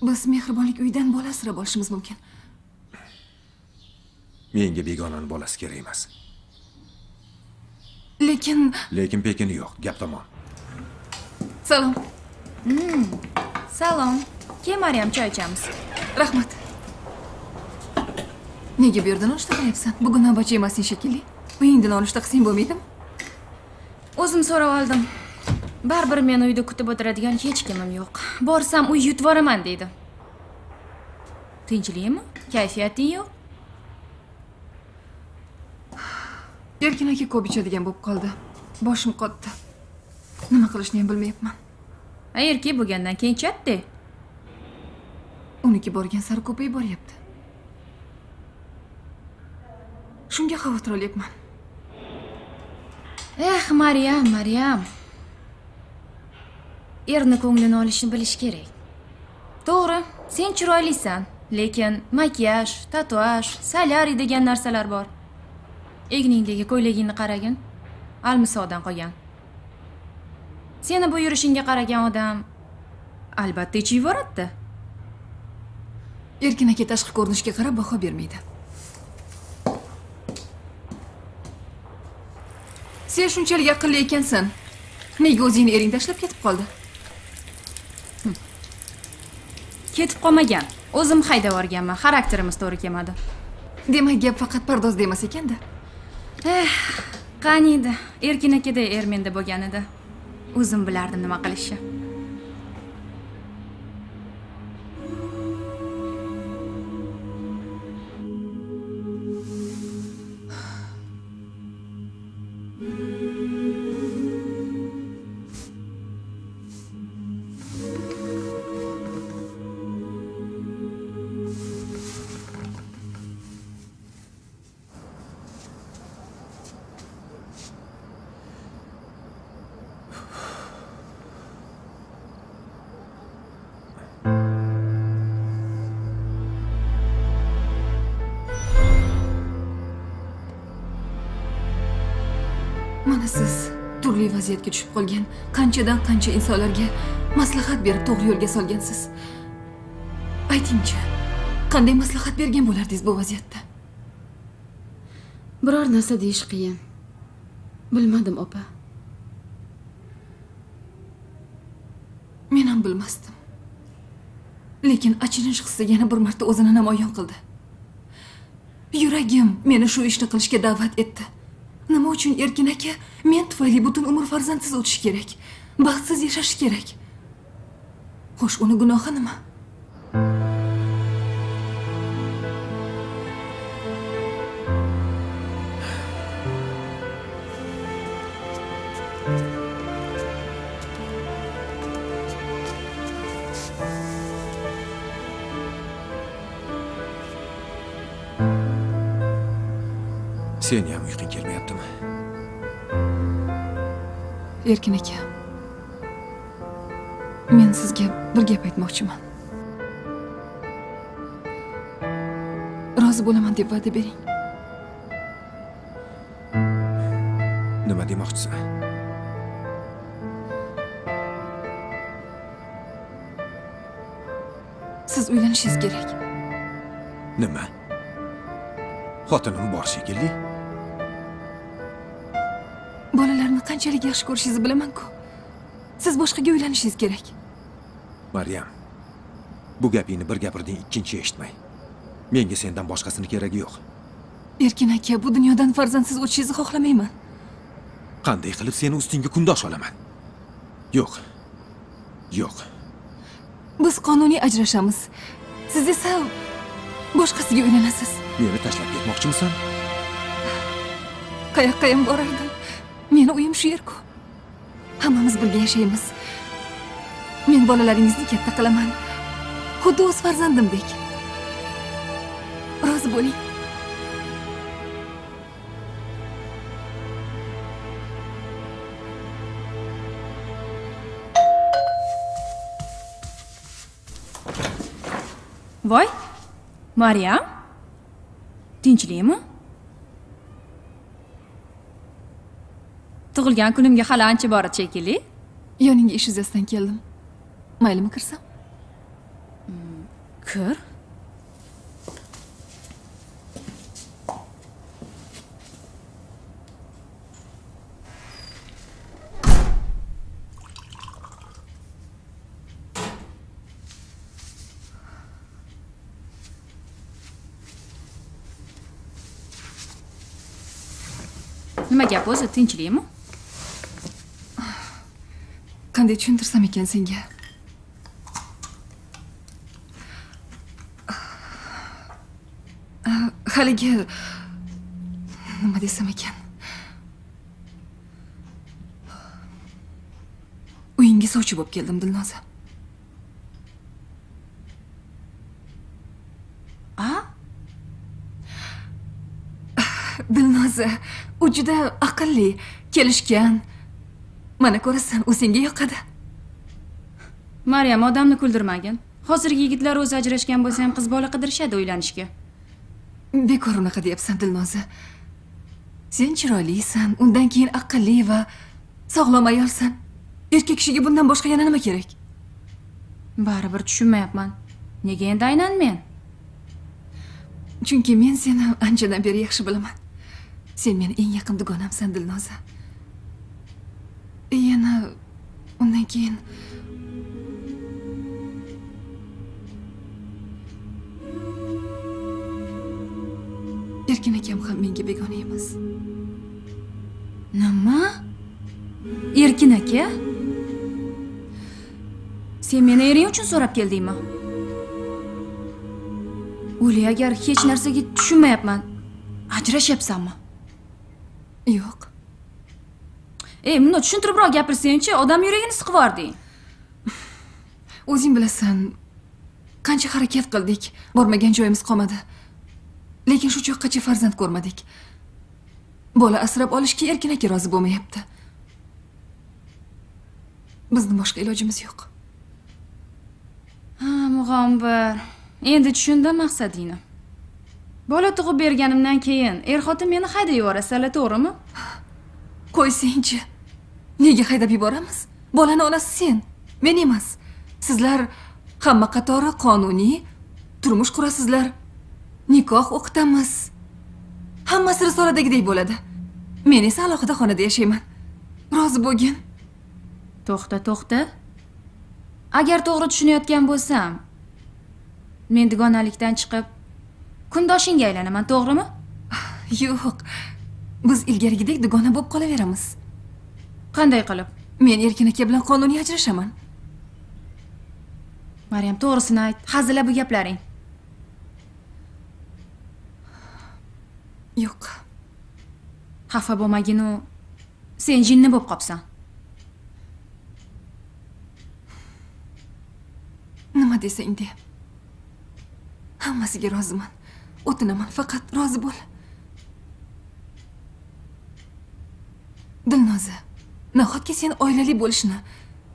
biz mehribonlik uyidan bola asrab olishimiz mumkin. Menga begonani bolasi kerak emas. Lekin lekin pekini yo'q gap tamom salom. Salom. Kel maryam choy ichamiz. Rahmat. Nega bu yerda nonushta qilyapsan bugun navbatchi emassing shekilli. Uyingda nonushta qilsang bo'lmaydimi? O'zim so'rab oldim. Baribir meni uyda kutib o'tiradigan hech kimim yo'q. Borsam uy yutib yuboraman deydi. Tinchlikmi? Kayfiyating yo'q erkin aka ko'p ichadigan bo'lib qoldi. Boshim qotdi. Nima qilishni ham bilmayapman. Erkak bo'lgandan keyin ichadida uniki borgan sari ko'payib boryapti. Shunga xavotir olyapman. Eh maryam maryam. Erni ko'nglini olishni bilish kerak. To'g'ri sen chiroylisan lekin makiyaj tatuaj solyariy degan narsalar bor egningdagi ko'ylagingni qaragin. Almisoqdan qolgan. Seni bu yurishingga qaragan odam albatta ichib yuboradida erkin aka tashqi ko'rinishga qarab baho bermaydi. Sen shunchalik aqlli ekansan. Nega o'zingni ering tashlab ketib qoldi? Ketib qolmagan. O'zim haydab yuborganman. Xarakterimiz to'g'ri kelmadi. Demak gap faqat pardozda emas ekanda Eh, qani edi? Erkin akaday ermenda bo'lganida o'zim bilardim nima qilishni vaziyatga tushib qolgan qanchadan qancha insonlarga maslahat berib to'g'ri yo'lga solgansiz? Aytingchi qanday maslahat bergan bo'lardingiz bu vaziyatda? Biror narsa deyish qiyin. Bilmadim opa. Men ham bilmasdim. Lekin achinish hissi yana bir marta o'zini namoyon qildi. Yuragim meni shu ishni qilishga da'vat etdi nima uchun erkin aka men tufayli butun umr farzandsiz o'tishi kerak baxtsiz yashashi kerak? Xo'sh uni gunohi nima? Seni ham uyqung erkin aka. Men sizga bir gap aytmoqchiman. Rozi bo'laman deb va'da bering. Nima demoqchisan? Siz uylanishingiz kerak. Nima? Xotinim bor shekilli qanchalik yaxshi ko'rishingizni bilaman-ku. Siz boshqaga uylanishingiz kerak. Maryam bu gapingni bir gapirding ikkinchi eshitmay. Menga sendan boshqasini keragi yo'q. Erkin aka bu dunyodan farzandsiz o'tishingizni xohlamayman. Qanday qilib seni ustingga kundosh olaman? Yo'q. Yo'q. Biz qonuniy ajrashamiz. Siz esa boshqasiga uylanasiz. Meni tashlab ketmoqchimisan? Qayoqqa ham borardim meni uyim shu yerku. Hammamiz birga yashaymiz. Men bolalaringizni katta qilaman. Xuddi o'z farzandimdek. Rozi bo'ling. Voy maryam. Tinchlikmi? Tug'ilgan kunimga hali ancha bor shekilli yoningga ish yuzasidan keldim. Maylimi kirsam? Kir. Nima gap o'zi tinchlikmi qanday tushuntirsam ekan senga haligi nima desam ekan uyingga sovchi bo'lib keldim dilnoza a? Dilnoza u juda aqlli kelishgan mana ko'rasan u senga yoqadi. Maryam odamni kuldirmagin. Hozirgi yigitlar o'zi ajrashgan bo'lsa ham qiz bola qidirishadi uylanishga bekor unaqa deyapsan dilnoza. Sen chiroylisan undan keyin aqlli va sog'lom ayolsan. Erkak kishiga bundan boshqa yana nima kerak? Baribir tushunmayapman. Nega endi aynan men? Chunki men seni anchadan beri yaxshi bilaman. Sen meni eng yaqin dugonamsan dilnoza yana undan keyin erkin akam ham menga begona emas nima erkin aka sen meni ering uchun so'rab keldingmi o'li agar hech narsaga tushunmayapman ajrashyapsanmi yo'q ey buni tushuntiribroq gapirsangchi odam yuragini siqib yubording o'zing bilasan qancha harakat qildik bormagan joyimiz qolmadi. Lekin shu choqqacha farzand ko'rmadik. Bola asrab olishga erkin aka rozi bo'lmayapti. Bizni boshqa ilojimiz yo'q. Ha mug'ombir endi tushundim maqsadingni. Bola tug'ib berganimdan keyin er xotin meni haydab yuborasanlar to'g'rimi? Qo'ysangchi nega haydab yuboramiz? Bolani onasi sen men emas. Sizlar hamma qatori qonuniy turmush qurasizlar. Nikoh o'qitamiz. Hammasi risoladagidek bo'ladi. Men esa alohida xonada yashayman. Rozi bo'lgin. To'xta to'xta. Agar to'g'ri tushunayotgan bo'lsam men dugonalikdan chiqib kundoshingga aylanaman to'g'rimi? Yo'q biz ilgarigidek dugona bo'lib qolaveramiz qanday qilib? Men erkin aka bilan qonuniy ajrashaman. Maryam to'g'risini ayt. Hazilla bu gaplaring. Yo'q. Xafa bo'lmaginu sen jinni bo'lib qolibsan nima desang de hammasiga roziman. O'tinaman faqat rozi bo'l. Dilnoza nahotki sen oilali bo'lishni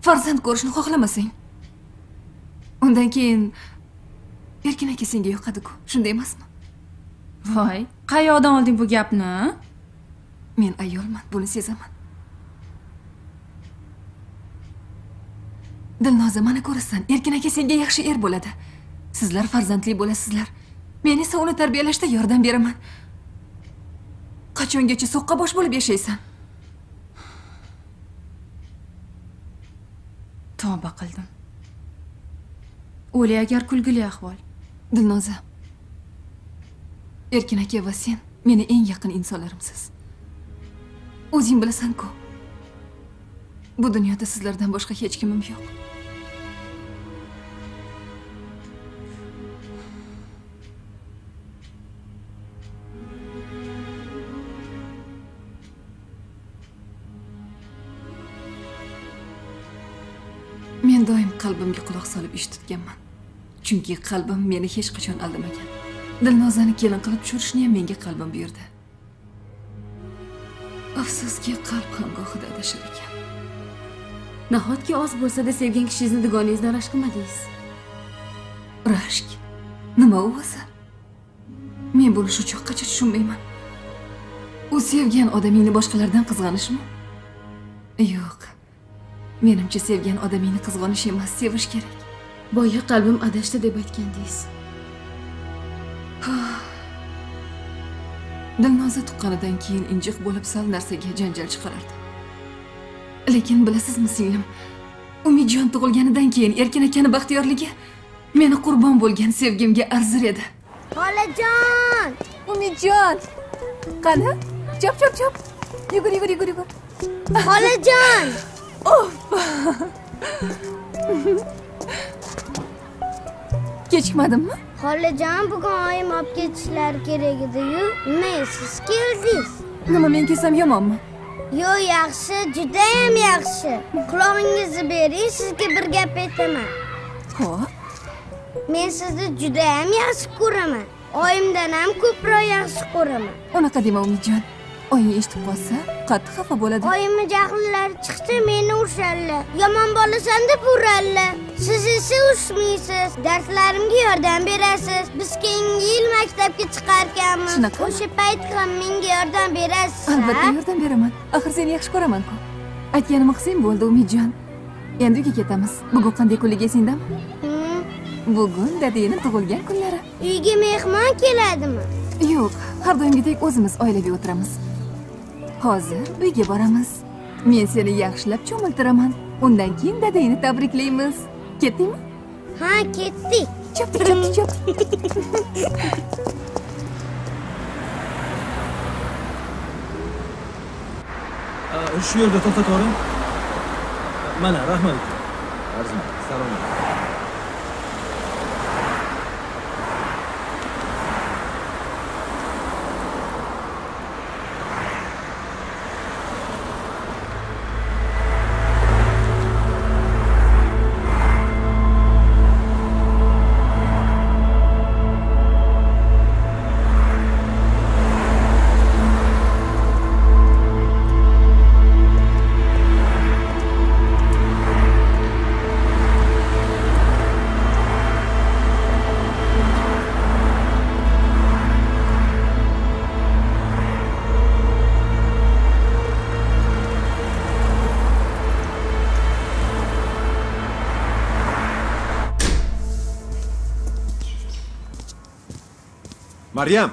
farzand ko'rishni xohlamasang? Undan keyin erkin aka senga yoqadi-ku. Shunday emasmi? Voy qayoqdan olding bu gapni? Men ayolman buni sezaman. Dilnoza mana ko'rasan erkin aka senga yaxshi er bo'ladi. Sizlar farzandli bo'lasizlar. Men esa uni tarbiyalashda yordam beraman. Qachongacha so'qqa bosh bo'lib yashaysan tavba qildim. O'li agar kulgili ahvol. Dilnoza erkin aka va sen meni eng yaqin insonlarimsiz. O'zing bilasan-ku bu dunyoda sizlardan boshqa hech kimim yo'q. Qalbimga quloq solib eshitganman chunki qalbim meni hech qachon aldamagan. Dilnozani kelin qilib tushirishni ham menga qalbim buyurdi. Afsuski qalb ham gohida adashar ekan. Nahotki oz bo'lsada sevgan kishingizni dugonangizdan rashk qilmadingiz? Rashk? Nima u o'zi men buni shu choqqacha tushunmayman. U sevgan odamingni boshqalardan qizg'anishmi? Yo'q. Menimcha sevgan odamingni qizg'onish emas sevish kerak. Boya qalbim adashdi deb aytgandingiz dilnoza tuqqanidan keyin injiq bo'lib sal narsaga janjal chiqarardi. Lekin bilasizmi singlim umidjon tug'ilganidan keyin erkin akani baxtiyorligi meni qurbon bo'lgan sevgimga arzir edi. Xolajon umidjon qani? Chop chop chop. Yugur yugur yugur yugur. Xolajon kechikmadimmi xolajon bugun oyim olib ketishlari kerak ediyu nima siz keldingiz nima men kelsam yomonmi yo'q yaxshi judayam yaxshi qulog'ingizni bering sizga bir gap aytaman ho'p men sizni judayam yaxshi ko'raman oyimdan ham ko'proq yaxshi ko'raman unaqa dema umidjon oying eshitib qolsa qattiq xafa bo'ladi. Oyimni jahllari chiqsa meni urishadilar yomon bolasan deb uradilar siz esa ushmaysiz darslarimga yordam berasiz. Biz keyingi yil maktabga chiqarkanmiz. Shunaqa? o'sha payt ham menga yordam berasiz albatta yordam beraman. Axir seni yaxshi ko'raman-ku. Aytganimni qilsang bo'ldi umidjon. Endi uyga ketamiz. Bugun qanday kunligi esingdami? Bugun dadangni tug'ilgan kunlari. Uyga mehmon keladimi? Yo'q har doimgidek o'zimiz oilaviy o'tiramiz hozir uyga boramiz. Men seni yaxshilab cho'miltiraman. Undan keyin dadangni tabriklaymiz. Ketdingmi? Ha ketdik. Chopdik chopdik chopdik shu yerda to'xtatib yuboring mana rahmat. Arzimaydi salom maryam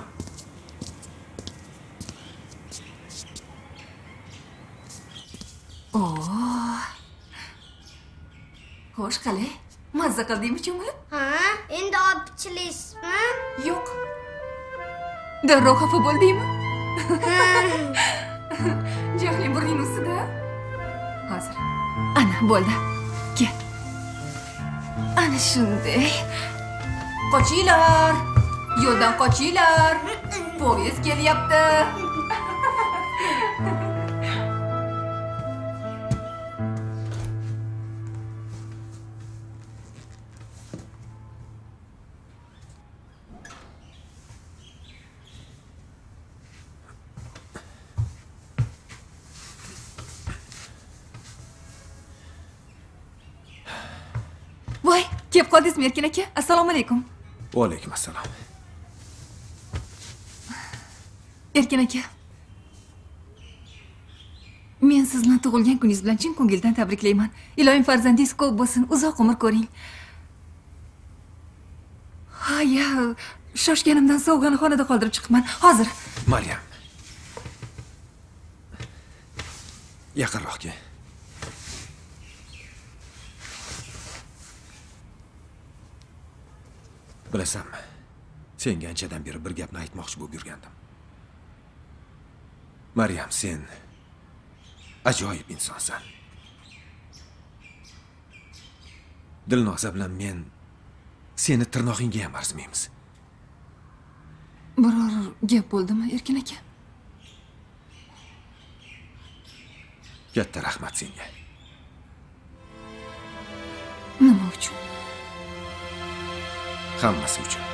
xo'sh qalay mazza qildingmi cho'milib ha endi olib yo'q darrov xafa bo'ldingmi jahling burning ustida hozir ana bo'ldi kel ana shunday qochinglar yo'ldan qochinglar. Poyezd kelyapti. Voy kelib qoldingizmi erkin aka? Assalomu alaykum. Va alaykum assalom erkin aka. Men sizni tug'ilgan kuningiz bilan chin ko'ngildan tabriklayman. Iloyim farzandingiz ko'p bo'lsin uzoq umr ko'ring. Ha ya shoshganimdan sovg'ani xonada qoldirib chiqibman. Hozir. Maryam. Yaqinroq kel bilasanmi senga anchadan beri bir gapni aytmoqchi bo'lib yurgandim. Maryam sen ajoyib insonsan. Dilnoza bilan men seni tirnog'ingga ham arzimaymiz. Biror gap bo'ldimi erkin aka? Katta rahmat senga. Nima uchun? Hammasi uchun.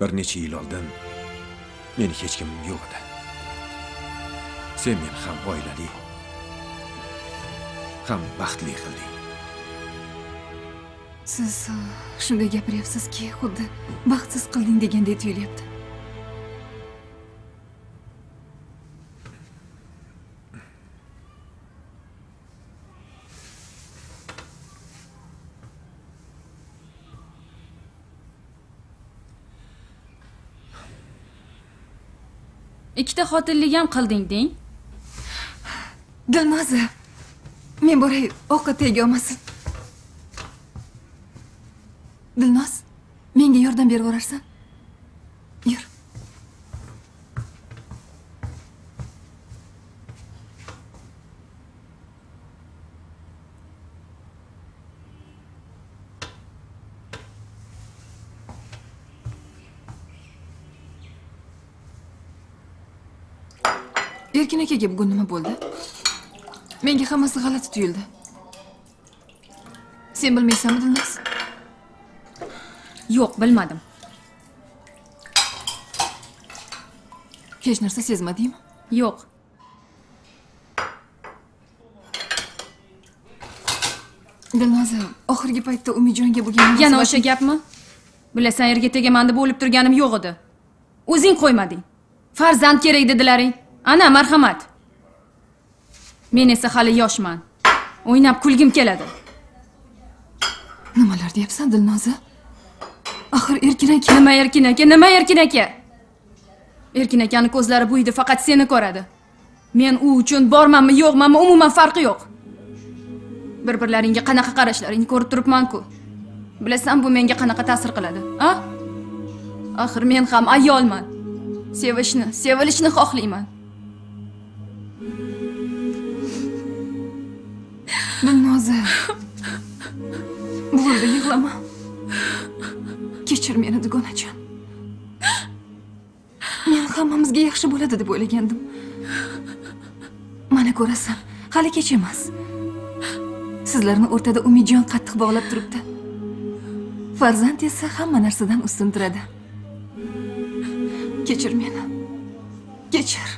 Bir necha yil oldin meni hech kimim yo'q edi. Sen meni ham oilali ham baxtli qilding. Siz uh, shunday gapiryapsizki xuddi baxtsiz qilding degandek tuyulyapti. Ikkita xotinlik ham qilding deng? Dilnoza men boray ovqat tayyorga dilnoz menga yordam berib yuborarsan yur erkin akaga bugun nima bo'ldi? Menga hammasi g'alati tuyuldi. Sen bilmaysanmi dilnoz yo'q bilmadim. Hech narsa sezmadingmi? Yo'q. Dilnoza oxirgi paytda umijonga bo'lgan yana o'sha gapmi? Bilasan erga tegaman deb o'lib turganim yo'q edi. O'zing qo'ymading. Farzand kerak dedilaring ana marhamat. Men esa hali yoshman. O'ynab kulgim keladi. Nimalar deyapsan dilnoza? Axir erkin aka nima erkin aka nima erkin aka erkin akani ko'zlari bu uyda faqat seni ko'radi. Men u uchun bormanmi yo'qmanmi umuman farqi yo'q. Bir birlaringga qanaqa qarashlaringni ko'rib turibman-ku. Bilasan bu menga qanaqa ta'sir qiladi a? Axir men ham ayolman. Sevishni sevilishni xohlayman dilnoza bo'ldi yig'lama kechir meni dugonajon men hammamizga yaxshi bo'ladi deb o'ylagandim mana ko'rasan hali kech emas sizlarni o'rtada umidjon qattiq bog'lab turibdi farzand esa hamma narsadan ustun turadi kechir meni kechir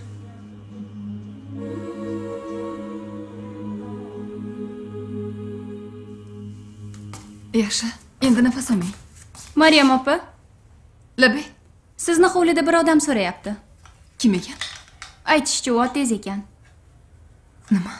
yaxshi. Endi nafas olmang. Maryam opa? Labay sizni hovlida bir odam so'rayapti. Kim ekan? Aytishicha u otangiz ekan. Nima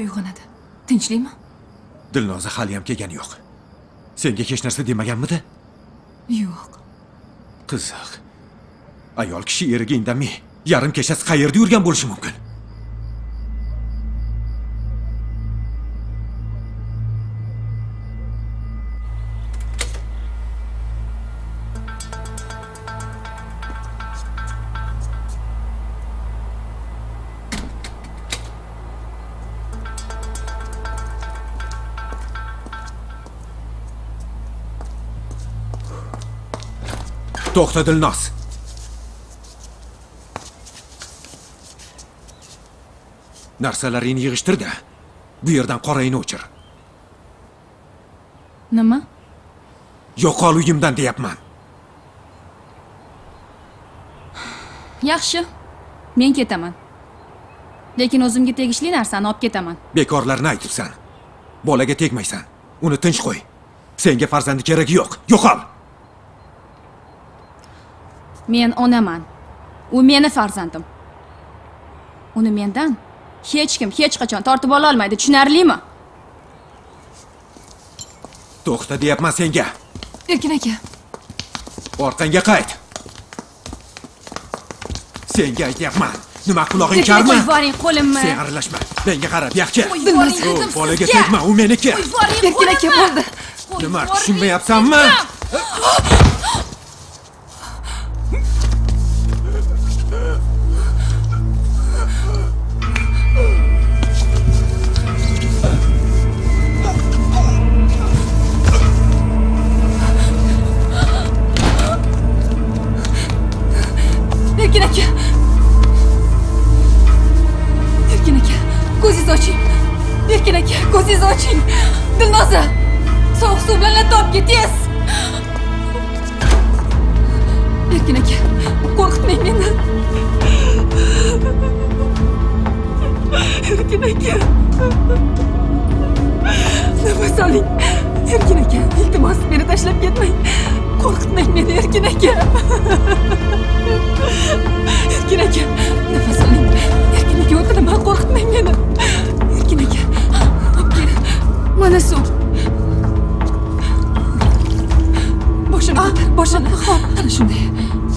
uyg'onadi. Tinchlikmi? Dilnoza haliyam kelgani yo'q. Senga hech narsa demaganmidi? Yo'q. Qiziq. Ayol kishi eriga indamay yarim kechasi qayerda yurgan bo'lishi mumkin to'xta dilnoz narsalaringni yig'ishtirda bu yerdan qorangni o'chir nima yo'qol uyimdan deyapman yaxshi men ketaman lekin o'zimga tegishli narsani olib ketaman bekorlarni aytibsan bolaga tegmaysan uni tinch qo'y senga farzandi keragi yo'q yo'qol men onaman. U meni farzandim. Uni mendan hech kim hech qachon tortib ola olmaydi tushunarlimi? To'xta deyapman senga. Erkin aka. Orqangga qayt. Senga aytyapman. Nima qulog'ing karmi? yuboring qo'limni. Sen aralashma. Menga qarab yaxshi. Bolaga tegma u meniki. Erkin aka qo'limni. bo'ldi. Nima tushunmayapsanmi boshini ko'tar boshini ho'p ana shunday pulsi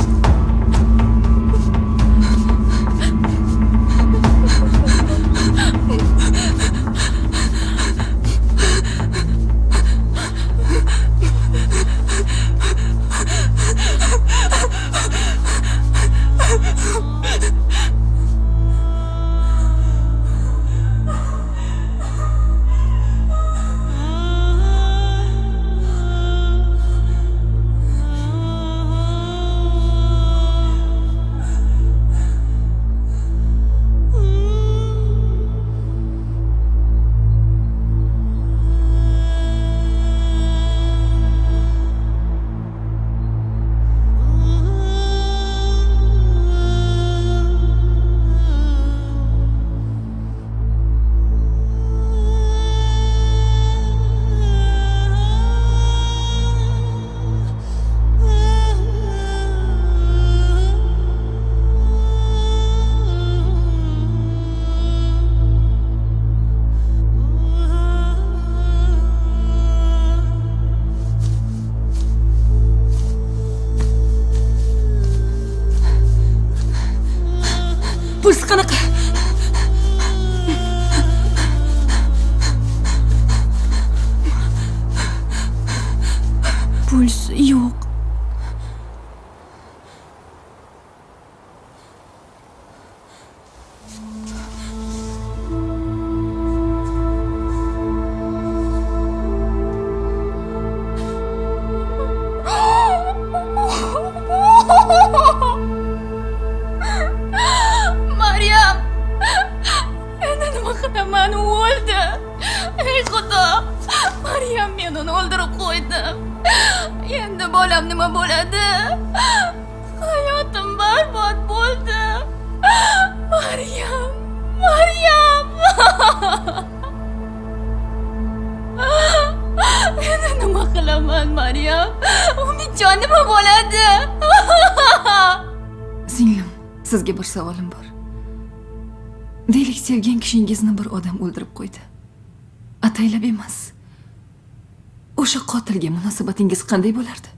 munosabatingiz qanday bo'lardi?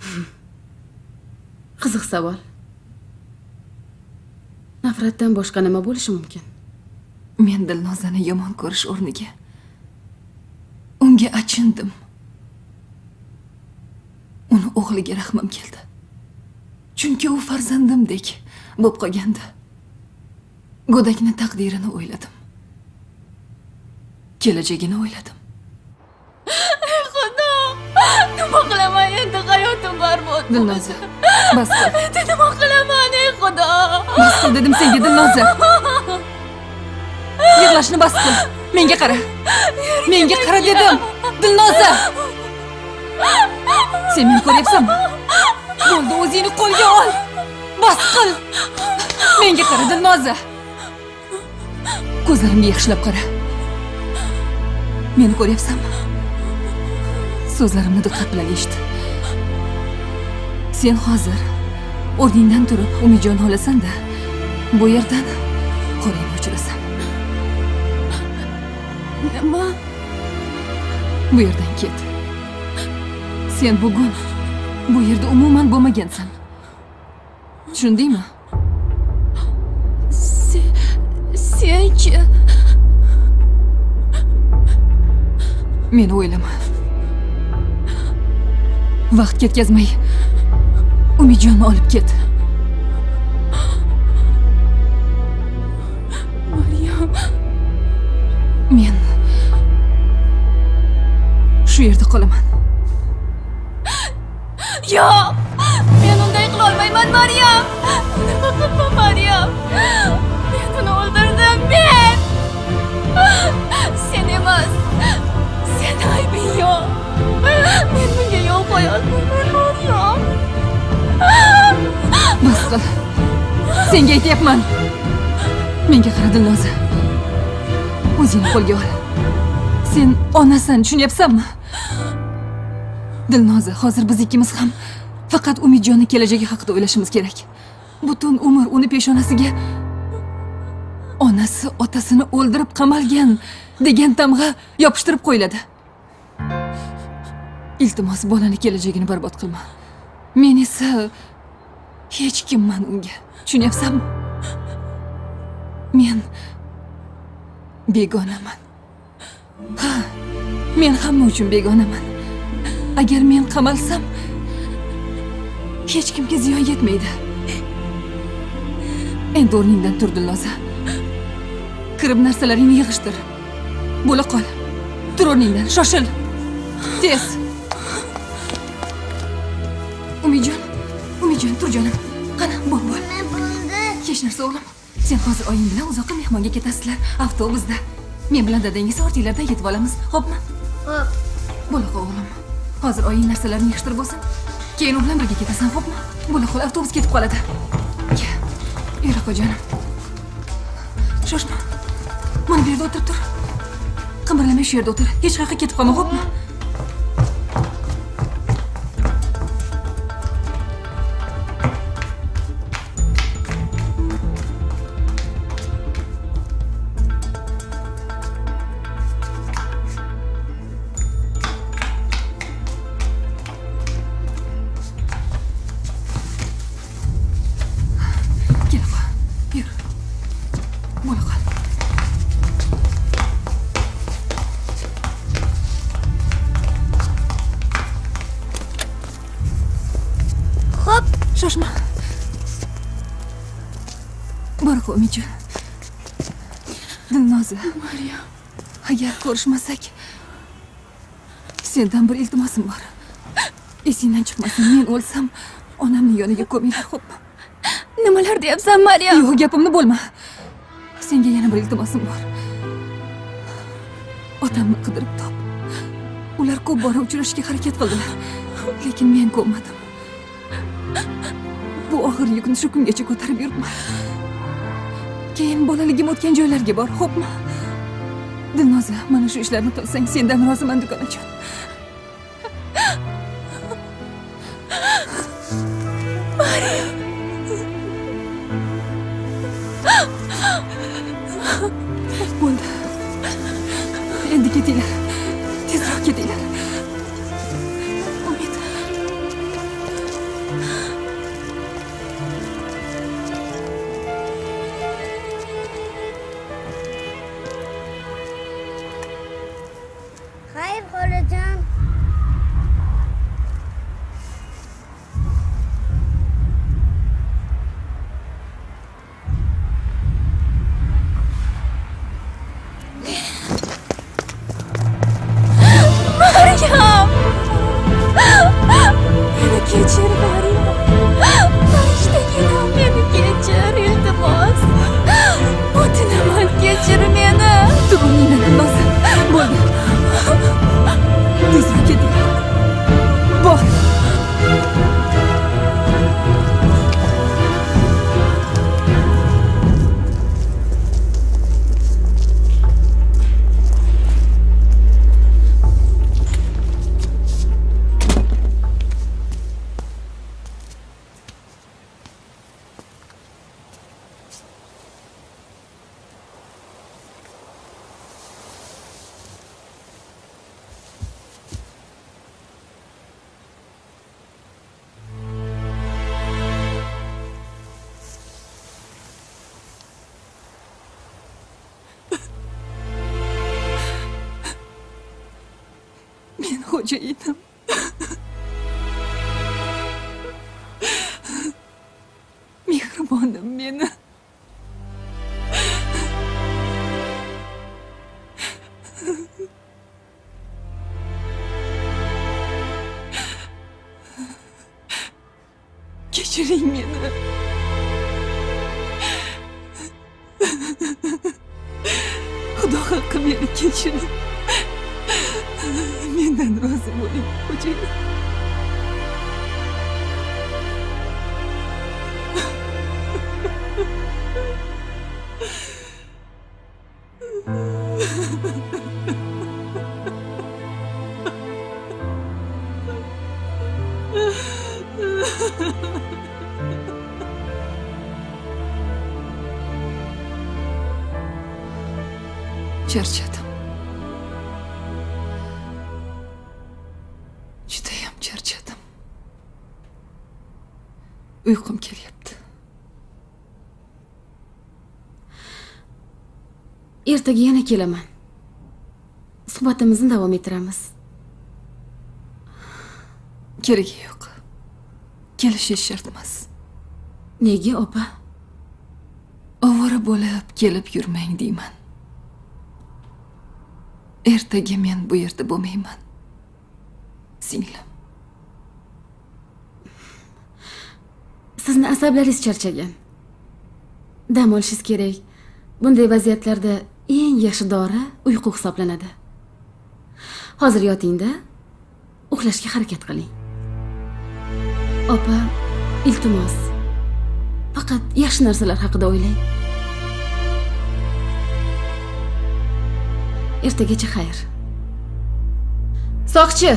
Qiziq savol. Nafratdan boshqa nima bo'lishi mumkin? Men dilnozani yomon ko'rish o'rniga unga achindim. Uni o'g'liga rahmim keldi. Chunki u farzandimdek bo'lib qolgandi. Go'dakni taqdirini o'yladim. Kelajagini o'yladim xudo. Nima qilaman endi hayotim barbod dilnoza bas qil endi nima qilaman ey xudo bas qil dedim senga dilnoza yig'lashni bas qil menga qara. Menga qara dedim. Dilnoza sen meni ko'ryapsanmi? Bo'ldi o'zingni qo'lga ol. Bas qil menga qara dilnoza ko'zlarimga yaxshilab qara. Meni ko'ryapsanmi? So'zlarimni diqqat bilan eshit sen hozir o'rningdan turib umidjon olasanda bu yerdan qo'lingni uchirasan nima? Bu yerdan ket. Sen bugun bu yerda umuman bo'lmagansan. Tushundingmi? Sen senchi meni o'ylama vaqt ketkazmay umidjonni olib ket. Maryam. Men shu yerda qolaman. Yo'q men unday qilolmayman maryam. Unaqa qilma maryam men uni o'ldirdim men. Bunga yo'l bas qil senga aytyapman menga qara dilnoza o'zingni qo'lga ol sen onasan tushunyapsanmi dilnoza hozir biz ikkimiz ham faqat umidjonni kelajagi haqida o'ylashimiz kerak. Butun umr uni peshonasiga onasi otasini o'ldirib qamalgan degan tamg'a yopishtirib qo'yiladi. Iltimos bolani kelajagini barbod qilma. Men esa hech kimman unga. Tushunyapsanmi? Men begonaman. Ha men hamma uchun begonaman. Agar men qamalsam hech kimga ziyon yetmaydi. Endi o'rningdan tur dilnoza kirib narsalaringni yig'ishtir. Bo'la qol. Tur o'rningdan shoshil. Tez. Umidjon umidjon tur jonim. Qani bo'l bo'l. Hech narsa o'g'lim. Sen hozir oying bilan uzoqqa mehmonga ketasizlar. Avtobusda. Men bilan dadang esa ortinglardan yetib olamiz. Xo'pmi Xo'p. bo'la qol o'g'lim. Hozir oying narsalarini yig'ishtirib bo'lsin keyin u bilan birga ketasan xo'pmi bo'la qol avtobus ketib qoladi. Yura jonim. Shoshma. Mana bu yerda o'tirib tur. Qimirlamay shu yerda o'tir. Hech qayoqqa ketib qolma xo'pmi ko'rishmasak sendan bir iltimosim bor. Esingdan chiqmasin men o'lsam onamni yoniga ko'minglar xo'pmi nimalar deyapsan maryam yo'q gapimni bo'lma. Senga yana bir iltimosim bor. Otamni qidirib top. Ular ko'p bora uchrashishga harakat qildilar lekin men ko'nmadim bu og'ir yukni shu kungacha ko'tarib yuribman. Keyin bolaligim o'tgan joylarga bor xo'pmi dilnoza mana shu ishlarni qilsang sendan roziman dugonajon mehribonim meni kechiring meni xudo haqqi meni kechiring mendan rozi bo'ling xo'jayin ertaga yana kelaman. Suhbatimizni davom ettiramiz. Keragi yo'q. Kelishish shart emas nega opa? Ovora bo'lib kelib yurmang deyman. Ertaga men bu yerda bo'lmayman. Singlim. Sizni asablaringiz charchagan. Dam olishingiz kerak. Bunday vaziyatlarda eng yaxshi dori uyqu hisoblanadi. Hozir yotingda uxlashga harakat qiling. Opa iltimos. Faqat yaxshi narsalar haqida o'ylang. Ertagacha xayr. Soqchi!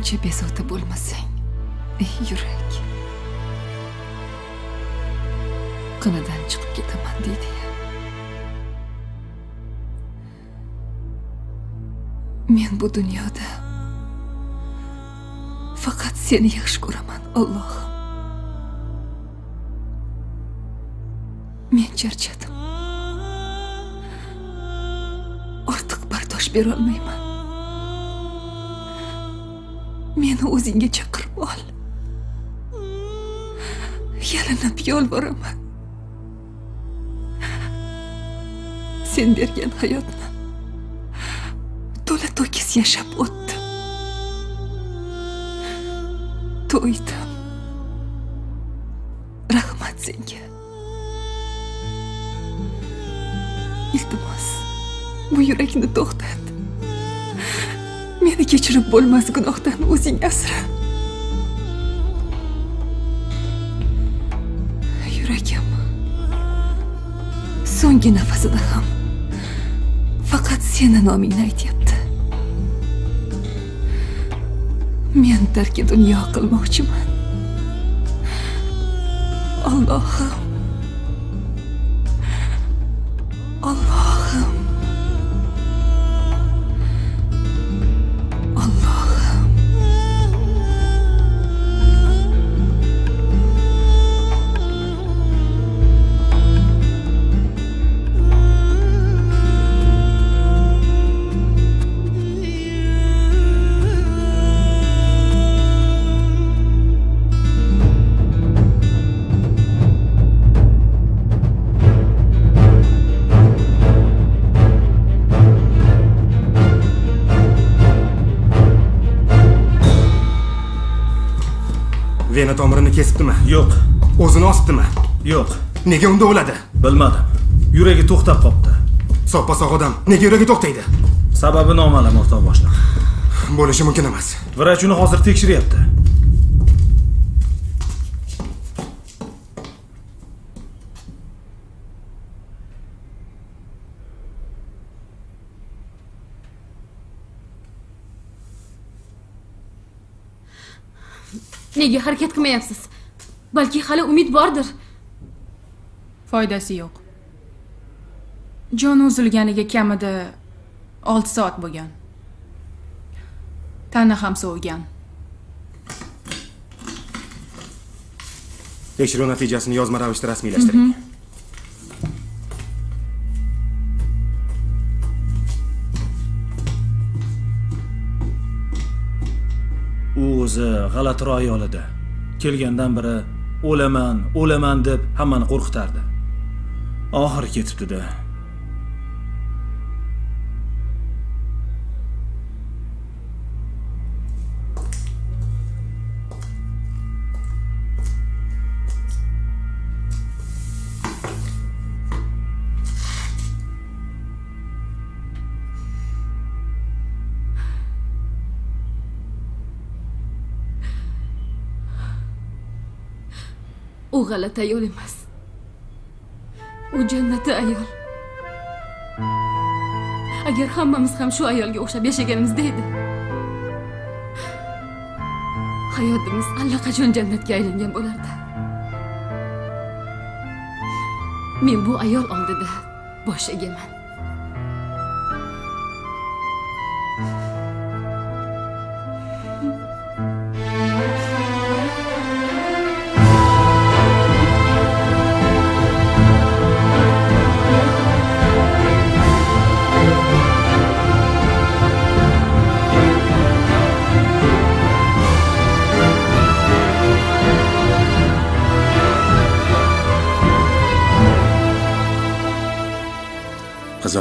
Buncha bezovta bo'lmasang ey yurak qinidan chiqib ketaman deydi ya. Men bu dunyoda faqat seni yaxshi ko'raman ollohim men charchadim ortiq bardosh berolmayman meni o'zingga chaqirib ol. Yalinib yolvoraman. Sen bergan hayotni to'la to'kis yashab o'tdim. To'ydim. Rahmat senga. Iltimos bu yurakni to'xtat meni kechirib bo'lmas gunohdan o'zing asra yuragim so'nggi nafasida ham. Faqat seni nomingni aytyapti men tarki dunyo qilmoqchiman ollohim kesibdimi? Yo'q. O'zini osibdimi? Yo'q. Nega unda o'ladi? Bilmadim. Yuragi to'xtab qolibdi soppa sog' odam nega yuragi to'xtaydi? Sababi noma'lum o'rtoq boshliq. Bo'lishi mumkin emas. Vrach uni hozir tekshiryapti. Nega harakat qilmayapsiz balki hali umid bordir. Foydasi yo'q. Joni uzilganiga kamida olti soat bo'lgan. Tana ham sovigan tekshiruv natijasini yozma ravishda rasmiylashtiring. U o'zi g'alati ro'y edi kelgandan beri o'laman o'laman deb hammani qo'rqitardi. Oxiri ketibdida. U g'alati ayol emas u jannati ayol agar hammamiz ham shu ayolga o'xshab yashaganimizda edi hayotimiz allaqachon jannatga aylangan bo'lardi men bu ayol oldida bosh egaman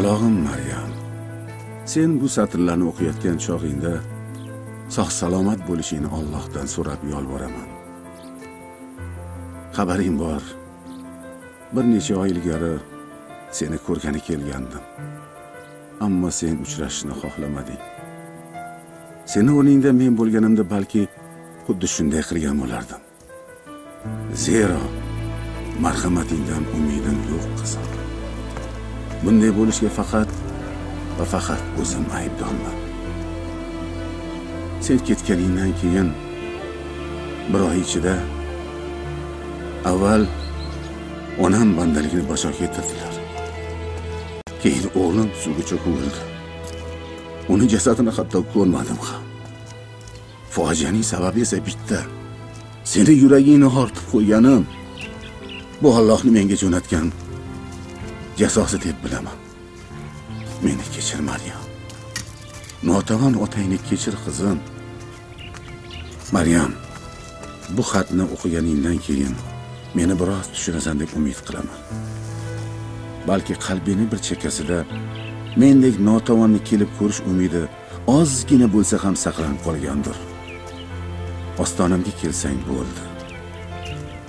qulog'im maryam sen bu satrlarni o'qiyotgan chog'ingda sog' salomat bo'lishingni ollohdan so'rab yolvoraman xabaring bor bir necha oy ilgari seni ko'rgani kelgandim. Ammo sen uchrashishni xohlamading. Seni o'rningda men bo'lganimda balki xuddi shunday qilgan bo'lardim. Zero marhamatingdan umidim yo'q qizim. Bunday bo'lishga faqat va faqat o'zim aybdorman. Sen ketganingdan keyin bir oy ichida avval onam bandaligini boshoq keltirdilar. Keyin o'g'lim suvga cho'kib o'ldi uni jasadini hatto ko'rmadim ham. Fojianing sababi esa bitta. Seni yuragingni hortib qo'yganim bu Allohni menga jo'natgan jazosi deb bilaman. Meni kechir maryam notavon otangni kechir qizim. Maryam bu xatni o'qiganingdan keyin meni biroz tushunasan deb umid qilaman. Balki qalbingni bir chekkasida mendek notavonni kelib ko'rish umidi ozgina bo'lsa ham saqlanib qolgandir. Ostonamga kelsang bo'ldi.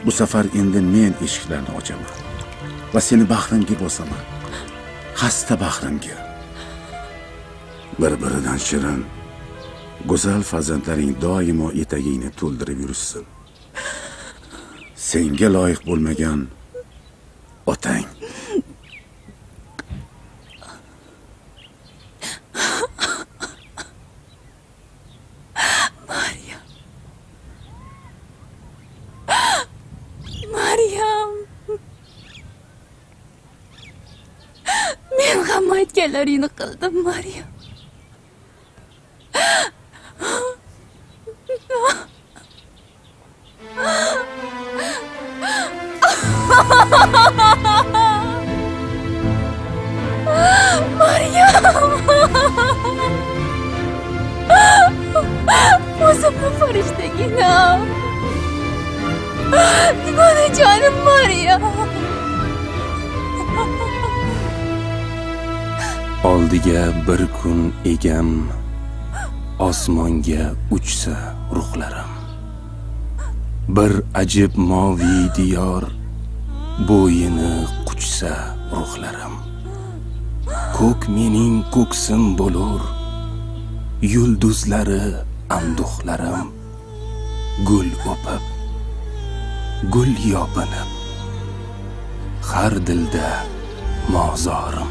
Bu safar endi men eshiklarni ochaman. Va seni bag'rimga bosaman. Xasta bag'rimga. Bir biridan shirin go'zal farzandlaring doimo etagingni to'ldirib yurishsin. Senga loyiq bo'lmagan otang maryam maryam men hamma aytganlaringni qildim maryam maryam bir kun egam osmonga uchsa ruhlarim. Bir ajib moviy diyor bo'yini quchsa ruhlarim. Ko'k mening ko'ksim bo'lur yulduzlari anduhlarim. Gul o'pib gul yopinib har dilda mozorim.